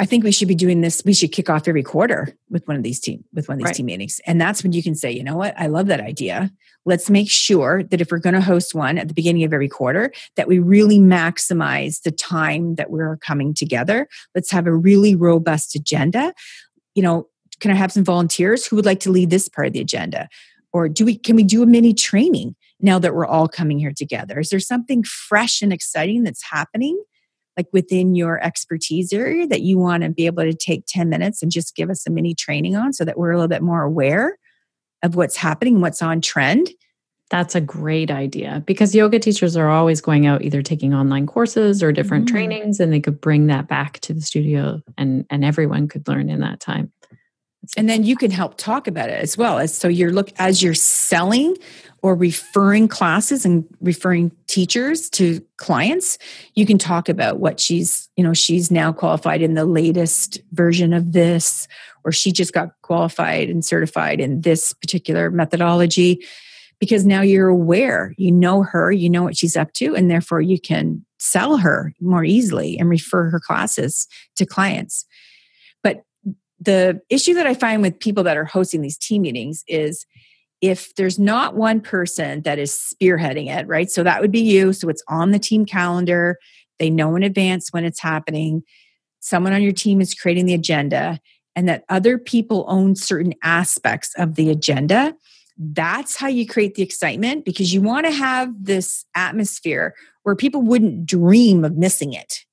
I think we should be doing this. We should kick off every quarter with one of these team with one of these right. team meetings. And that's when you can say, you know what, I love that idea. Let's make sure that if we're going to host one at the beginning of every quarter, that we really maximize the time that we're coming together. Let's have a really robust agenda. You know, can I have some volunteers who would like to lead this part of the agenda? Or do we can we do a mini training now that we're all coming here together? Is there something fresh and exciting that's happening? Like within your expertise area that you want to be able to take 10 minutes and just give us a mini training on so that we're a little bit more aware of what's happening, what's on trend. That's a great idea because yoga teachers are always going out either taking online courses or different mm-hmm. trainings and they could bring that back to the studio and and everyone could learn in that time. And then you can help talk about it as well as so you're look as you're selling or referring classes and referring teachers to clients, you can talk about what she's, you know, she's now qualified in the latest version of this, or she just got qualified and certified in this particular methodology. Because now you're aware, you know her, you know what she's up to, and therefore you can sell her more easily and refer her classes to clients. But the issue that I find with people that are hosting these team meetings is if there's not one person that is spearheading it, right? So that would be you. So it's on the team calendar. They know in advance when it's happening. Someone on your team is creating the agenda, and that other people own certain aspects of the agenda. That's how you create the excitement because you want to have this atmosphere where people wouldn't dream of missing it.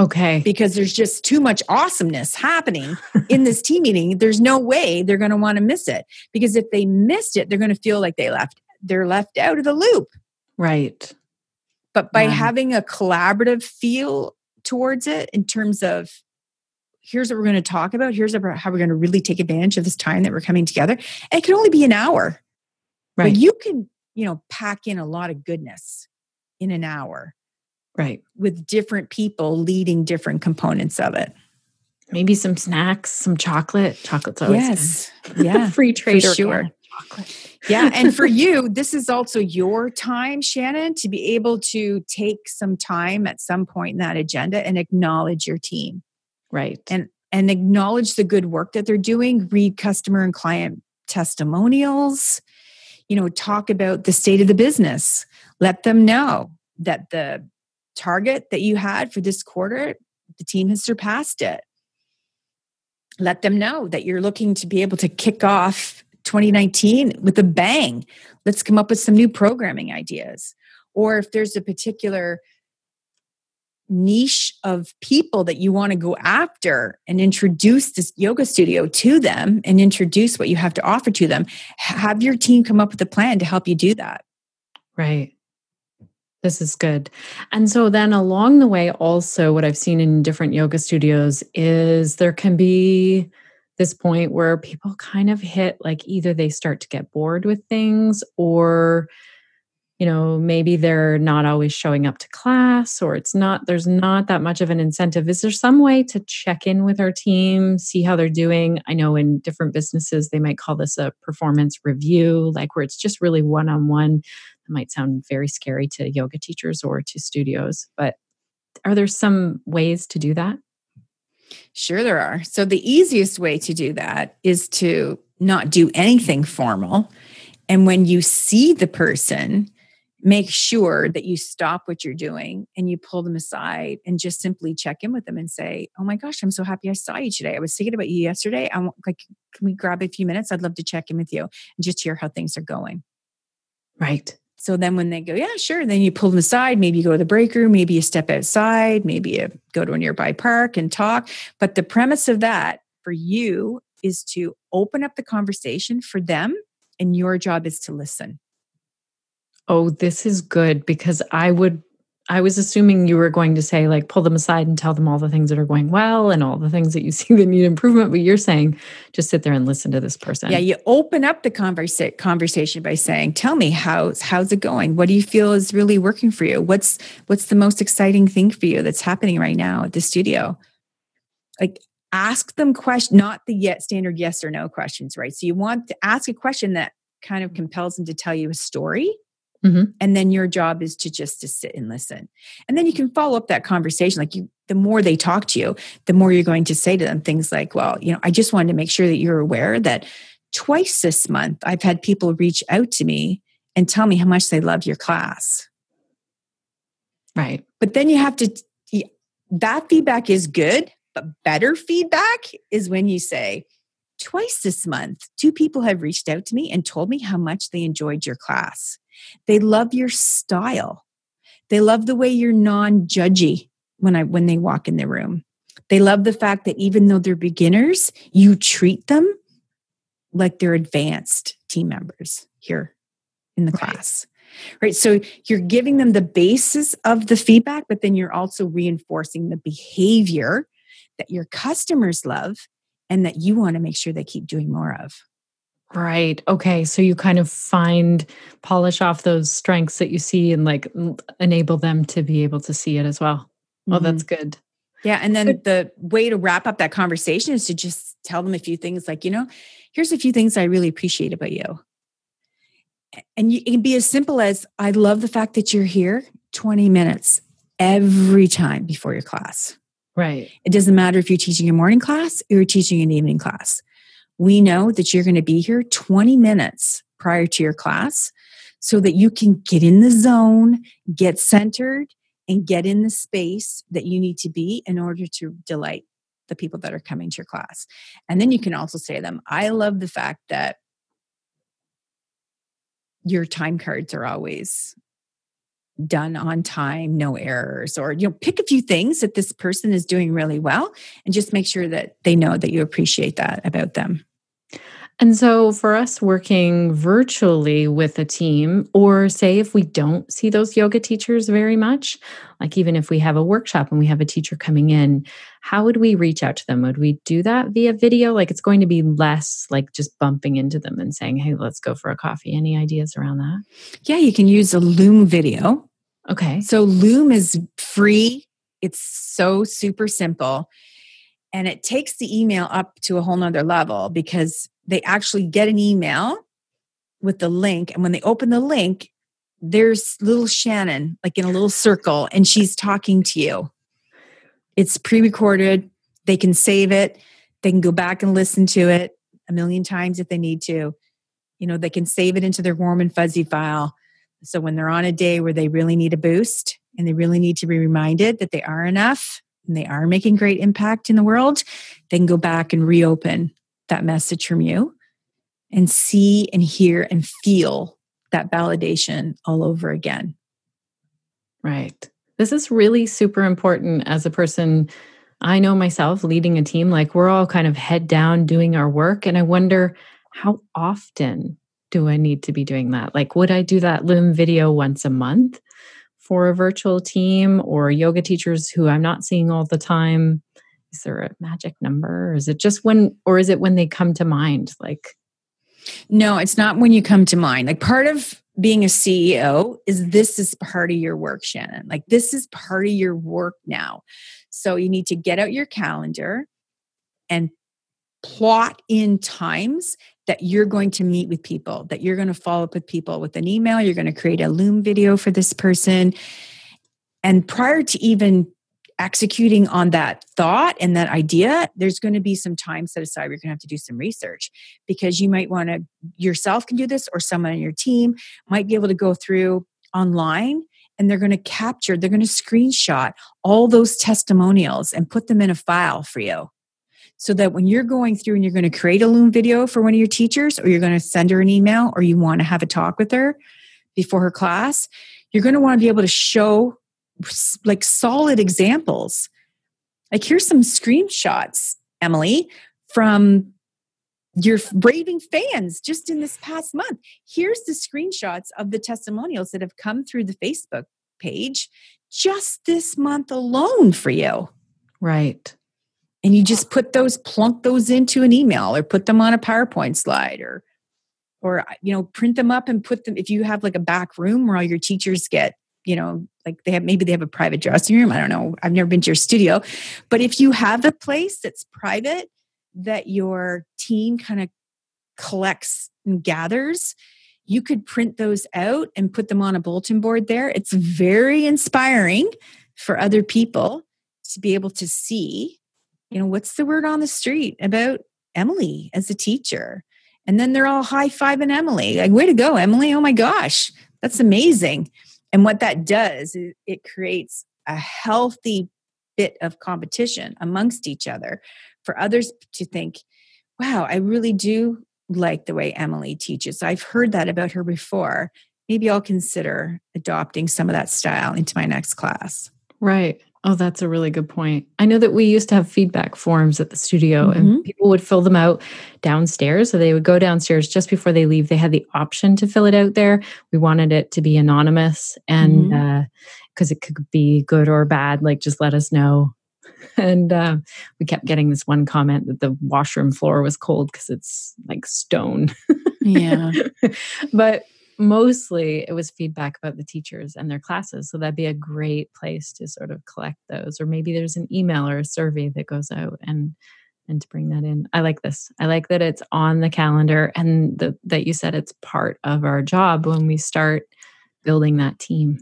Okay. Because there's just too much awesomeness happening in this team meeting. There's no way they're going to want to miss it. Because if they missed it, they're going to feel like they left they're left out of the loop. Right. But by yeah. having a collaborative feel towards it in terms of here's what we're going to talk about, here's about how we're going to really take advantage of this time that we're coming together. And it can only be an hour. Right. But you can, you know, pack in a lot of goodness in an hour Right. With different people leading different components of it. Maybe some snacks, some chocolate. Chocolate's always yes. Yeah. (laughs) Free trade for sure. yeah. And for (laughs) you, this is also your time, Shannon, to be able to take some time at some point in that agenda and acknowledge your team. Right. And and acknowledge the good work that they're doing, read customer and client testimonials, you know, talk about the state of the business. Let them know that the target that you had for this quarter, the team has surpassed it. Let them know that you're looking to be able to kick off 2019 with a bang. Let's come up with some new programming ideas. Or if there's a particular niche of people that you want to go after and introduce this yoga studio to them and introduce what you have to offer to them, have your team come up with a plan to help you do that. Right. This is good. And so then along the way, also, what I've seen in different yoga studios is there can be this point where people kind of hit like either they start to get bored with things or you know maybe they're not always showing up to class or it's not there's not that much of an incentive. Is there some way to check in with our team see how they're doing? I know in different businesses they might call this a performance review like where it's just really one-on-one that might sound very scary to yoga teachers or to studios but are there some ways to do that Sure, there are. So, the easiest way to do that is to not do anything formal. And when you see the person, make sure that you stop what you're doing and you pull them aside and just simply check in with them and say, "Oh my gosh, I'm so happy I saw you today. I was thinking about you yesterday. I want, like, can we grab a few minutes? I'd love to check in with you and just hear how things are going." Right. So then when they go, yeah, sure, then you pull them aside. Maybe you go to the break room, maybe you step outside, maybe you go to a nearby park and talk. But the premise of that for you is to open up the conversation for them, and your job is to listen. Oh, this is good because I would I was assuming you were going to say like pull them aside and tell them all the things that are going well and all the things that you (laughs) see that need improvement, but you're saying just sit there and listen to this person. Yeah, you open up the conversa- conversation by saying, "Tell me how's how's it going? What do you feel is really working for you? What's what's the most exciting thing for you that's happening right now at the studio?" Like ask them question not the yet standard yes or no questions, right? So you want to ask a question that kind of mm-hmm. compels them to tell you a story Mm-hmm. And then your job is to just to sit and listen. And then you can follow up that conversation. Like you, the more they talk to you, the more you're going to say to them things like, well, you know, I just wanted to make sure that you're aware that twice this month I've had people reach out to me and tell me how much they love your class. Right. But then you have to, that feedback is good, but better feedback is when you say, twice this month, two people have reached out to me and told me how much they enjoyed your class. They love your style. They love the way you're non-judgy when I when they walk in the room. They love the fact that even though they're beginners, you treat them like they're advanced team members here in the right. class. Right. So you're giving them the basis of the feedback, but then you're also reinforcing the behavior that your customers love and that you want to make sure they keep doing more of. Right. Okay. So you kind of find, polish off those strengths that you see and like enable them to be able to see it as well. Well, mm-hmm. that's good. Yeah. And then the way to wrap up that conversation is to just tell them a few things like, you know, here's a few things I really appreciate about you. And you, it can be as simple as I love the fact that you're here 20 minutes every time before your class. Right. It doesn't matter if you're teaching a morning class or you're teaching an evening class we know that you're going to be here 20 minutes prior to your class so that you can get in the zone, get centered, and get in the space that you need to be in order to delight the people that are coming to your class. And then you can also say to them, I love the fact that your time cards are always done on time, no errors, or you know, pick a few things that this person is doing really well and just make sure that they know that you appreciate that about them. And so, for us working virtually with a team, or say if we don't see those yoga teachers very much, like even if we have a workshop and we have a teacher coming in, how would we reach out to them? Would we do that via video? Like it's going to be less like just bumping into them and saying, hey, let's go for a coffee. Any ideas around that? Yeah, you can use a Loom video. Okay. So, Loom is free, it's so super simple. And it takes the email up to a whole nother level because they actually get an email with the link. And when they open the link, there's little Shannon, like in a little circle, and she's talking to you. It's pre recorded. They can save it. They can go back and listen to it a million times if they need to. You know, they can save it into their warm and fuzzy file. So when they're on a day where they really need a boost and they really need to be reminded that they are enough and they are making great impact in the world, they can go back and reopen that message from you and see and hear and feel that validation all over again. Right. This is really super important as a person. I know myself leading a team, like we're all kind of head down doing our work. And I wonder how often do I need to be doing that? Like, would I do that Loom video once a month for a virtual team or yoga teachers who I'm not seeing all the time? Is there a magic number? Or is it just when or is it when they come to mind like? No it's not when you come to mind. Like part of being a ceo is this is part of your work shannon. Like this is part of your work now. So you need to get out your calendar and plot in times that you're going to meet with people that you're going to follow up with people with an email you're going to create a loom video for this person. And prior to even executing on that thought and that idea, there's going to be some time set aside. You're going to have to do some research because you might want to yourself can do this, or someone on your team might be able to go through online and they're going to capture, they're going to screenshot all those testimonials and put them in a file for you. So that when you're going through and you're going to create a Loom video for one of your teachers, or you're going to send her an email, or you want to have a talk with her before her class, you're going to want to be able to show like solid examples. Like here's some screenshots, Emily, from your raving fans just in this past month. Here's the screenshots of the testimonials that have come through the Facebook page just this month alone for you. Right. And you just put those, plunk those into an email or put them on a PowerPoint slide or, or, you know, print them up and put them, if you have like a back room where all your teachers get you know like they have maybe they have a private dressing room i don't know i've never been to your studio but if you have a place that's private that your team kind of collects and gathers you could print those out and put them on a bulletin board there. It's very inspiring for other people to be able to see you know what's the word on the street about emily as a teacher? And then they're all high-fiving emily. Like way to go emily. Oh my gosh that's amazing and what that does is it creates a healthy bit of competition amongst each other for others to think, wow, I really do like the way Emily teaches. I've heard that about her before. Maybe I'll consider adopting some of that style into my next class. Right. Oh, that's a really good point. I know that we used to have feedback forms at the studio mm-hmm. and people would fill them out downstairs. So they would go downstairs just before they leave. They had the option to fill it out there. We wanted it to be anonymous and because mm-hmm. uh, it could be good or bad, like just let us know. (laughs) And uh, we kept getting this one comment that the washroom floor was cold because it's like stone. Yeah. (laughs) but mostly it was feedback about the teachers and their classes. So that'd be a great place to sort of collect those. Or maybe there's an email or a survey that goes out and and to bring that in. I like this. I like that it's on the calendar and the, that you said it's part of our job when we start building that team.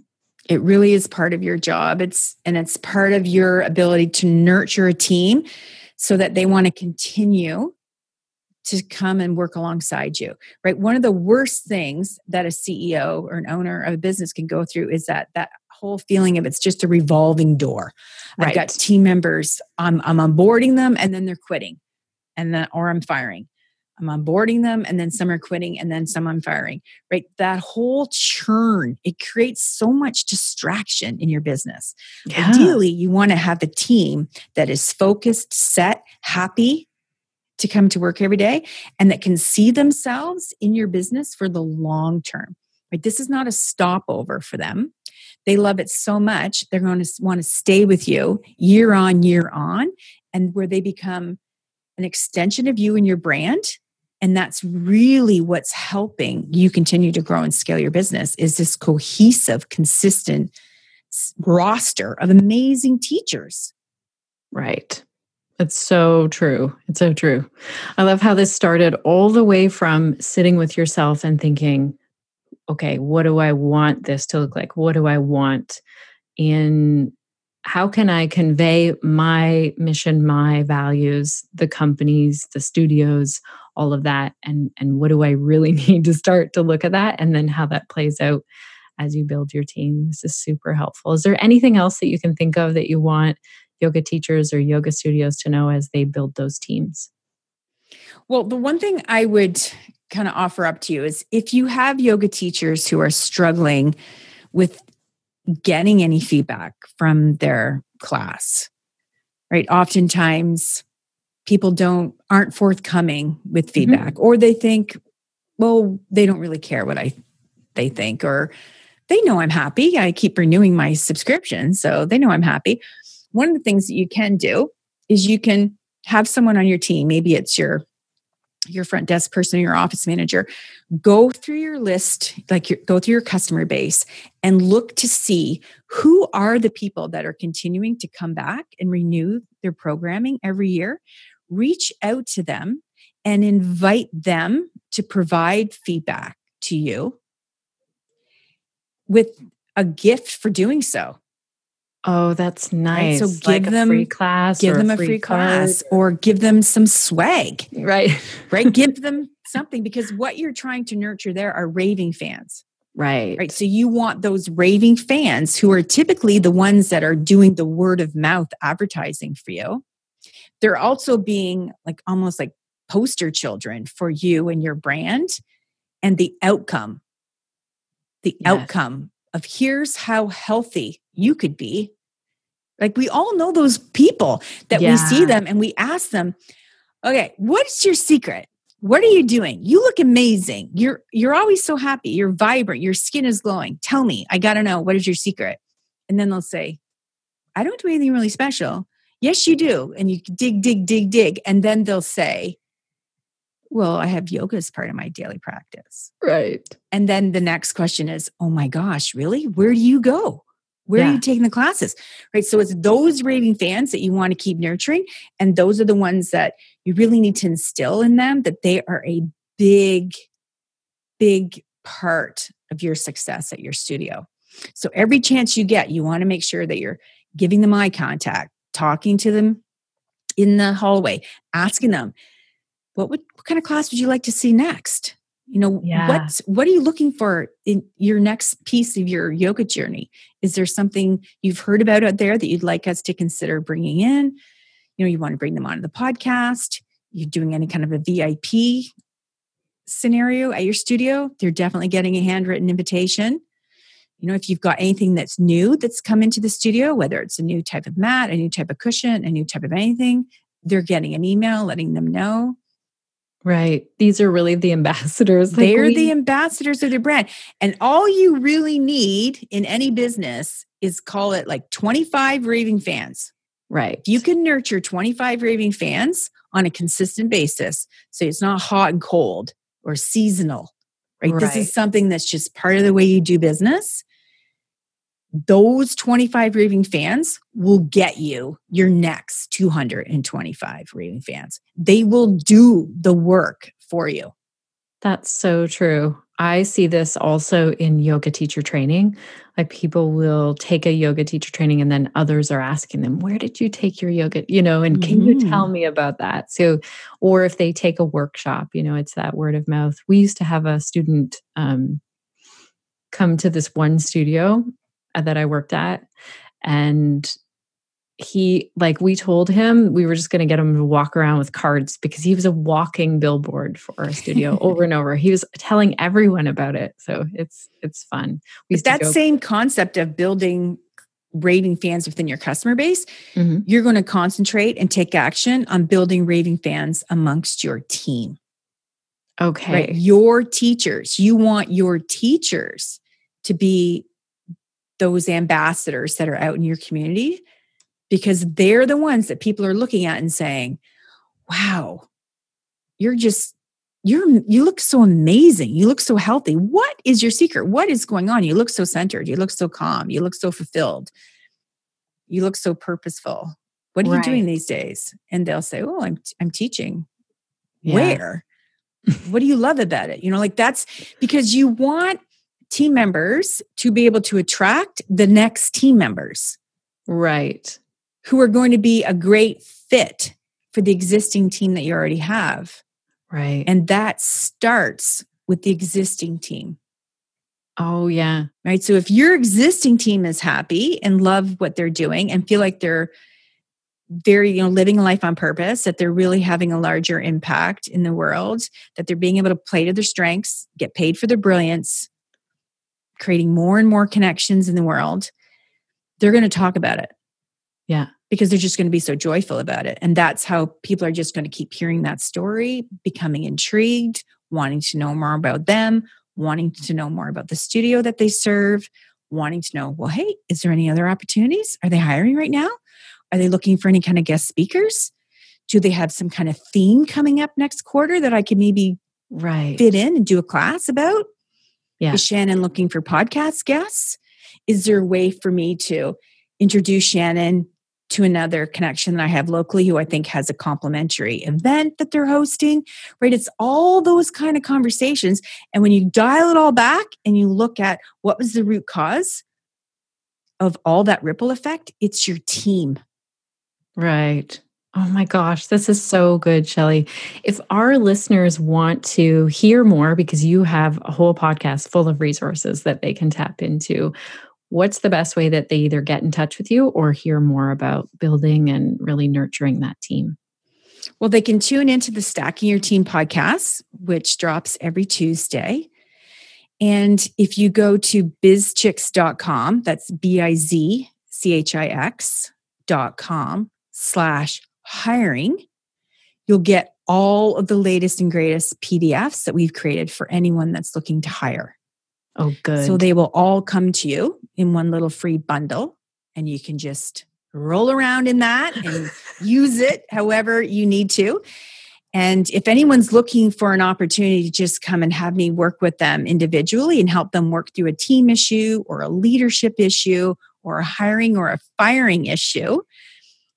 It really is part of your job. It's and it's part of your ability to nurture a team so that they want to continue to come and work alongside you right? One of the worst things that a ceo or an owner of a business can go through is that that whole feeling of it's just a revolving door. Right. i've got team members i'm i'm onboarding them and then they're quitting and then or i'm firing. I'm onboarding them and then some are quitting and then some i'm firing right? That whole churn it creates so much distraction in your business. Yeah. ideally you want to have a team that is focused set happy to come to work every day and that can see themselves in your business for the long term. Right? This is not a stopover for them. They love it so much, they're going to want to stay with you year on, year on, and where they become an extension of you and your brand. And that's really what's helping you continue to grow and scale your business is this cohesive, consistent roster of amazing teachers. Right. It's so true. It's so true. I love how this started all the way from sitting with yourself and thinking, okay, what do I want this to look like? What do I want in how can I convey my mission, my values, the companies, the studios, all of that and and what do I really (laughs) need to start to look at that and then how that plays out as you build your team. This is super helpful. Is there anything else that you can think of that you want yoga teachers or yoga studios to know as they build those teams? Well, the one thing I would kind of offer up to you is if you have yoga teachers who are struggling with getting any feedback from their class, right? Oftentimes people don't aren't forthcoming with mm-hmm. feedback mm-hmm. or they think well they don't really care what i they think or they know i'm happy i keep renewing my subscription so they know i'm happy one of the things that you can do is you can have someone on your team maybe it's your your front desk person or your office manager go through your list like your, go through your customer base and look to see who are the people that are continuing to come back and renew their programming every year. Reach out to them and invite them to provide feedback to you with a gift for doing so Oh, that's nice. Right? So give like them free class, give or them a free, free card. class, or give them some swag. right? Right, (laughs) give them something because what you're trying to nurture there are raving fans. Right. Right. So you want those raving fans who are typically the ones that are doing the word of mouth advertising for you. They're also being like almost like poster children for you and your brand and the outcome. The Yes. outcome of here's how healthy you could be. Like we all know those people that we see them and we ask them, okay, what's your secret? What are you doing? You look amazing. You're you're always so happy. You're vibrant. Your skin is glowing. Tell me. I got to know what is your secret? And then they'll say, I don't do anything really special. Yes, you do. And you dig, dig, dig, dig. And then they'll say, Well, I have yoga as part of my daily practice. Right. And then the next question is, Oh my gosh, really? Where do you go? Where are you taking the classes? Right. So it's those raving fans that you want to keep nurturing. And those are the ones that you really need to instill in them that they are a big, big part of your success at your studio. So every chance you get, you want to make sure that you're giving them eye contact, talking to them in the hallway, asking them, what would what kind of class would you like to see next? You know, Yeah. what what are you looking for in your next piece of your yoga journey? Is there something you've heard about out there that you'd like us to consider bringing in? You know, you want to bring them onto the podcast. You're doing any kind of a VIP scenario at your studio. They're definitely getting a handwritten invitation. You know, if you've got anything that's new that's come into the studio, whether it's a new type of mat, a new type of cushion, a new type of anything, they're getting an email letting them know. Right. These are really the ambassadors. Like, They're we- the ambassadors of their brand. And all you really need in any business is call it like 25 raving fans. right. If you can nurture 25 raving fans on a consistent basis, so it's not hot and cold or seasonal, right? This is something that's just part of the way you do business. Those 25 raving fans will get you your next 225 raving fans. They will do the work for you. That's so true. I see this also in yoga teacher training. Like people will take a yoga teacher training and then others are asking them, Where did you take your yoga? You know, and can you tell me about that? So, or if they take a workshop, you know, it's that word of mouth. We used to have a student um, come to this one studio that I worked at, and he like we told him we were just going to get him to walk around with cards because he was a walking billboard for our studio (laughs) over and over he was telling everyone about it so it's it's fun we that go- same concept of building raving fans within your customer base, Mhm. you're going to concentrate and take action on building raving fans amongst your team. okay Right? Your teachers, you want your teachers to be those ambassadors that are out in your community because they're the ones that people are looking at and saying, "Wow, you're just you're you look so amazing. You look so healthy. What is your secret? What is going on? You look so centered. You look so calm. You look so fulfilled. You look so purposeful. What are you doing these days?" And they'll say, "Oh, I'm I'm teaching." Yeah. Where? what do you love about it? You know, like that's because you want team members to be able to attract the next team members. Right. Who are going to be a great fit for the existing team that you already have. right. And that starts with the existing team, oh yeah. Right? So if your existing team is happy and love what they're doing and feel like they're very, you know, living a life on purpose, that they're really having a larger impact in the world, that they're being able to play to their strengths, get paid for their brilliance, creating more and more connections in the world, they're going to talk about it. Yeah. Because they're just going to be so joyful about it. And that's how people are just going to keep hearing that story, becoming intrigued, wanting to know more about them, wanting to know more about the studio that they serve, wanting to know, well, hey, is there any other opportunities? Are they hiring right now? Are they looking for any kind of guest speakers? Do they have some kind of theme coming up next quarter that I could maybe right fit in and do a class about? Yeah. Is Shannon looking for podcast guests? Is there a way for me to introduce Shannon to another connection that I have locally who I think has a complimentary event that they're hosting? Right? It's all those kind of conversations. And when you dial it all back and you look at what was the root cause, of all that ripple effect, it's your team. Right. Oh my gosh, this is so good, Shelli. If our listeners want to hear more, because you have a whole podcast full of resources that they can tap into, what's the best way that they either get in touch with you or hear more about building and really nurturing that team? Well, they can tune into the Stacking Your Team podcast, which drops every Tuesday. And if you go to bizchix.com, that's B I Z C H I X.com slash hiring, you'll get all of the latest and greatest PDFs that we've created for anyone that's looking to hire. Oh, good. So they will all come to you in one little free bundle, and you can just roll around in that and (laughs) use it however you need to. And if anyone's looking for an opportunity to just come and have me work with them individually and help them work through a team issue or a leadership issue or a hiring or a firing issue,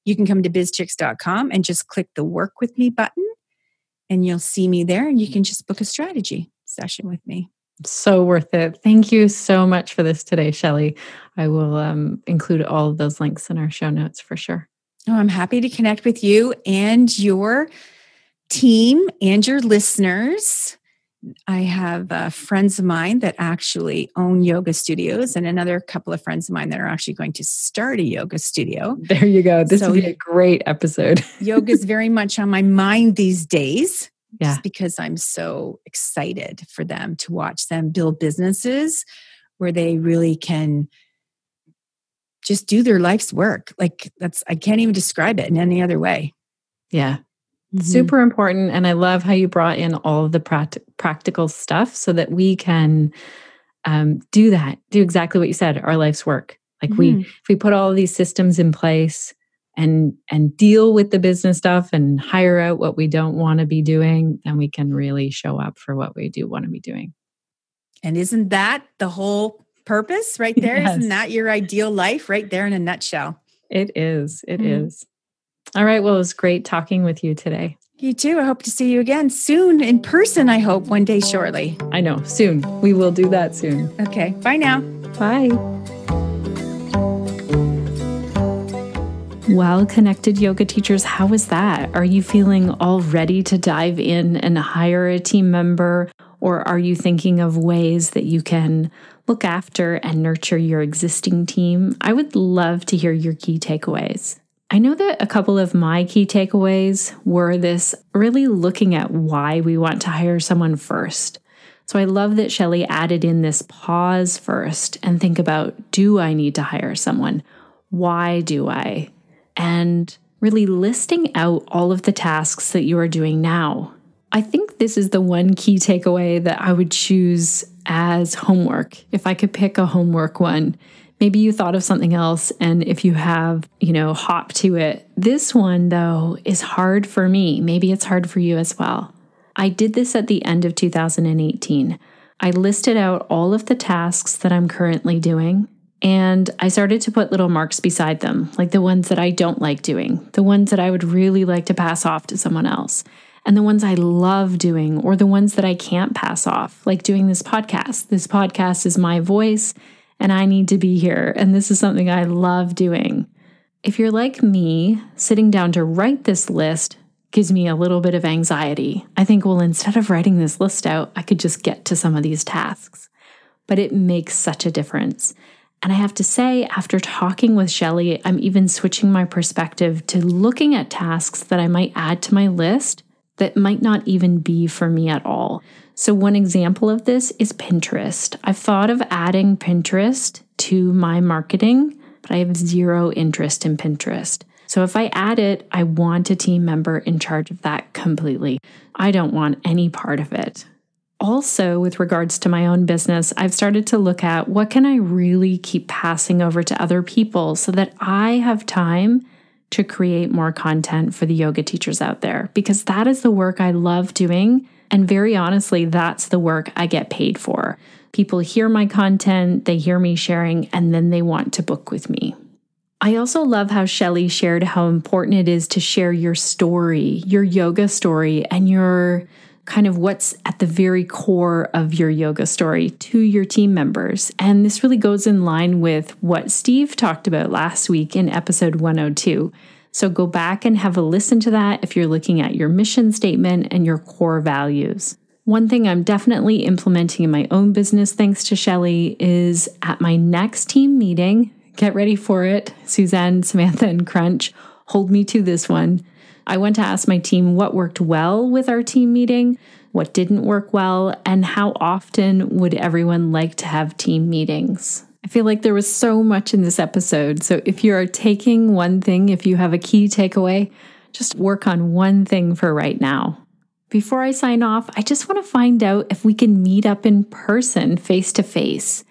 you can come to bizchix.com and just click the work with me button and you'll see me there and you can just book a strategy session with me. So worth it. Thank you so much for this today, Shelli. I will um, include all of those links in our show notes for sure. Oh, I'm happy to connect with you and your team and your listeners. I have uh, friends of mine that actually own yoga studios, and another couple of friends of mine that are actually going to start a yoga studio. There you go. This so, would be a great episode. (laughs) yoga is very much on my mind these days. Yeah. Because I'm so excited for them to watch them build businesses where they really can just do their life's work. Like that's, I can't even describe it in any other way. Yeah. Mm-hmm. Super important. And I love how you brought in all of the pract- practical stuff so that we can um, do that, do exactly what you said, our life's work. Like mm-hmm. we, if we put all of these systems in place and and deal with the business stuff and hire out what we don't want to be doing, then we can really show up for what we do want to be doing. And isn't that the whole purpose right (laughs) there? Yes. not that your ideal life right there in a nutshell? It is. It mm-hmm. is. All right. Well, it was great talking with you today. You too. I hope to see you again soon in person, I hope, one day shortly. I know, soon. We will do that soon. Okay. Bye now. Bye. Well, connected yoga teachers, how was that? Are you feeling all ready to dive in and hire a team member? Or are you thinking of ways that you can look after and nurture your existing team? I would love to hear your key takeaways. I know that a couple of my key takeaways were this really looking at why we want to hire someone first. So I love that Shelli added in this pause first and think about do I need to hire someone? Why do I? And really listing out all of the tasks that you are doing now. I think this is the one key takeaway that I would choose as homework. If I could pick a homework one, Maybe you thought of something else, and if you have, you know, hop to it. This one, though, is hard for me. Maybe it's hard for you as well. I did this at the end of 2018. I listed out all of the tasks that I'm currently doing, and I started to put little marks beside them, like the ones that I don't like doing, the ones that I would really like to pass off to someone else, and the ones I love doing, or the ones that I can't pass off, like doing this podcast. This podcast is my voice and I need to be here. And this is something I love doing. If you're like me, sitting down to write this list gives me a little bit of anxiety. I think, well, instead of writing this list out, I could just get to some of these tasks. But it makes such a difference. And I have to say, after talking with Shelli, I'm even switching my perspective to looking at tasks that I might add to my list that might not even be for me at all. So, one example of this is Pinterest. I've thought of adding Pinterest to my marketing, but I have zero interest in Pinterest. So, if I add it, I want a team member in charge of that completely. I don't want any part of it. Also, with regards to my own business, I've started to look at what can I really keep passing over to other people so that I have time to create more content for the yoga teachers out there because that is the work I love doing and very honestly, that's the work I get paid for. People hear my content, they hear me sharing, and then they want to book with me. I also love how Shelli shared how important it is to share your story, your yoga story, and your kind of what's at the very core of your yoga story to your team members. And this really goes in line with what Steve talked about last week in episode 102. So go back and have a listen to that if you're looking at your mission statement and your core values. One thing I'm definitely implementing in my own business, thanks to Shelli, is at my next team meeting, get ready for it. Suzanne, Samantha, and Crunch, hold me to this one. I went to ask my team what worked well with our team meeting, what didn't work well, and how often would everyone like to have team meetings. I feel like there was so much in this episode. So if you are taking one thing, if you have a key takeaway, just work on one thing for right now. Before I sign off, I just want to find out if we can meet up in person face to face.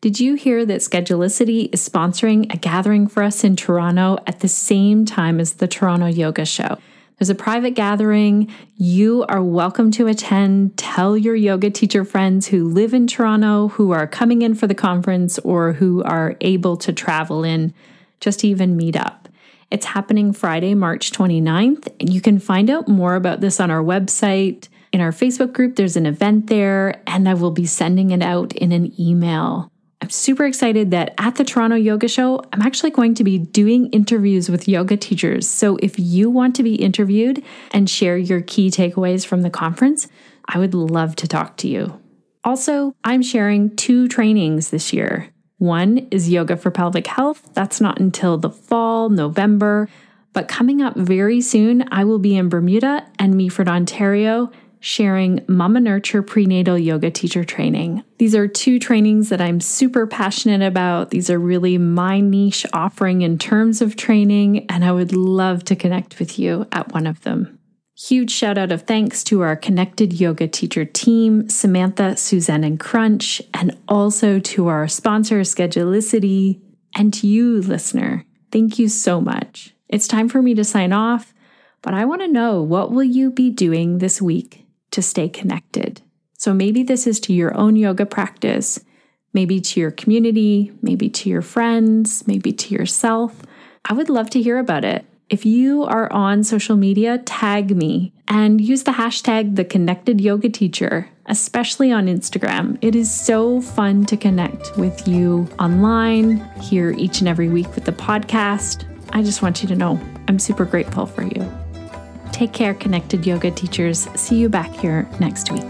Did you hear that Schedulicity is sponsoring a gathering for us in Toronto at the same time as the Toronto Yoga Show? There's a private gathering. You are welcome to attend. Tell your yoga teacher friends who live in Toronto, who are coming in for the conference, or who are able to travel in just to even meet up. It's happening Friday, March 29th. And you can find out more about this on our website. In our Facebook group, there's an event there, and I will be sending it out in an email. I'm super excited that at the Toronto Yoga Show, I'm actually going to be doing interviews with yoga teachers. So if you want to be interviewed and share your key takeaways from the conference, I would love to talk to you. Also, I'm sharing two trainings this year. One is yoga for pelvic health. That's not until the fall, November. But coming up very soon, I will be in Bermuda and Meaford, Ontario, sharing Mama Nurture prenatal yoga teacher training. These are two trainings that I'm super passionate about. These are really my niche offering in terms of training, and I would love to connect with you at one of them. Huge shout out of thanks to our connected yoga teacher team, Samantha, Suzanne, and Crunch, and also to our sponsor, Schedulicity, and to you, listener. Thank you so much. It's time for me to sign off, but I want to know what will you be doing this week to stay connected? So maybe this is to your own yoga practice, maybe to your community, maybe to your friends, maybe to yourself. I would love to hear about it. If you are on social media, tag me and use the hashtag the connected yoga teacher, especially on Instagram. It is so fun to connect with you online, here each and every week with the podcast. I just want you to know I'm super grateful for you. Take care, connected yoga teachers. See you back here next week.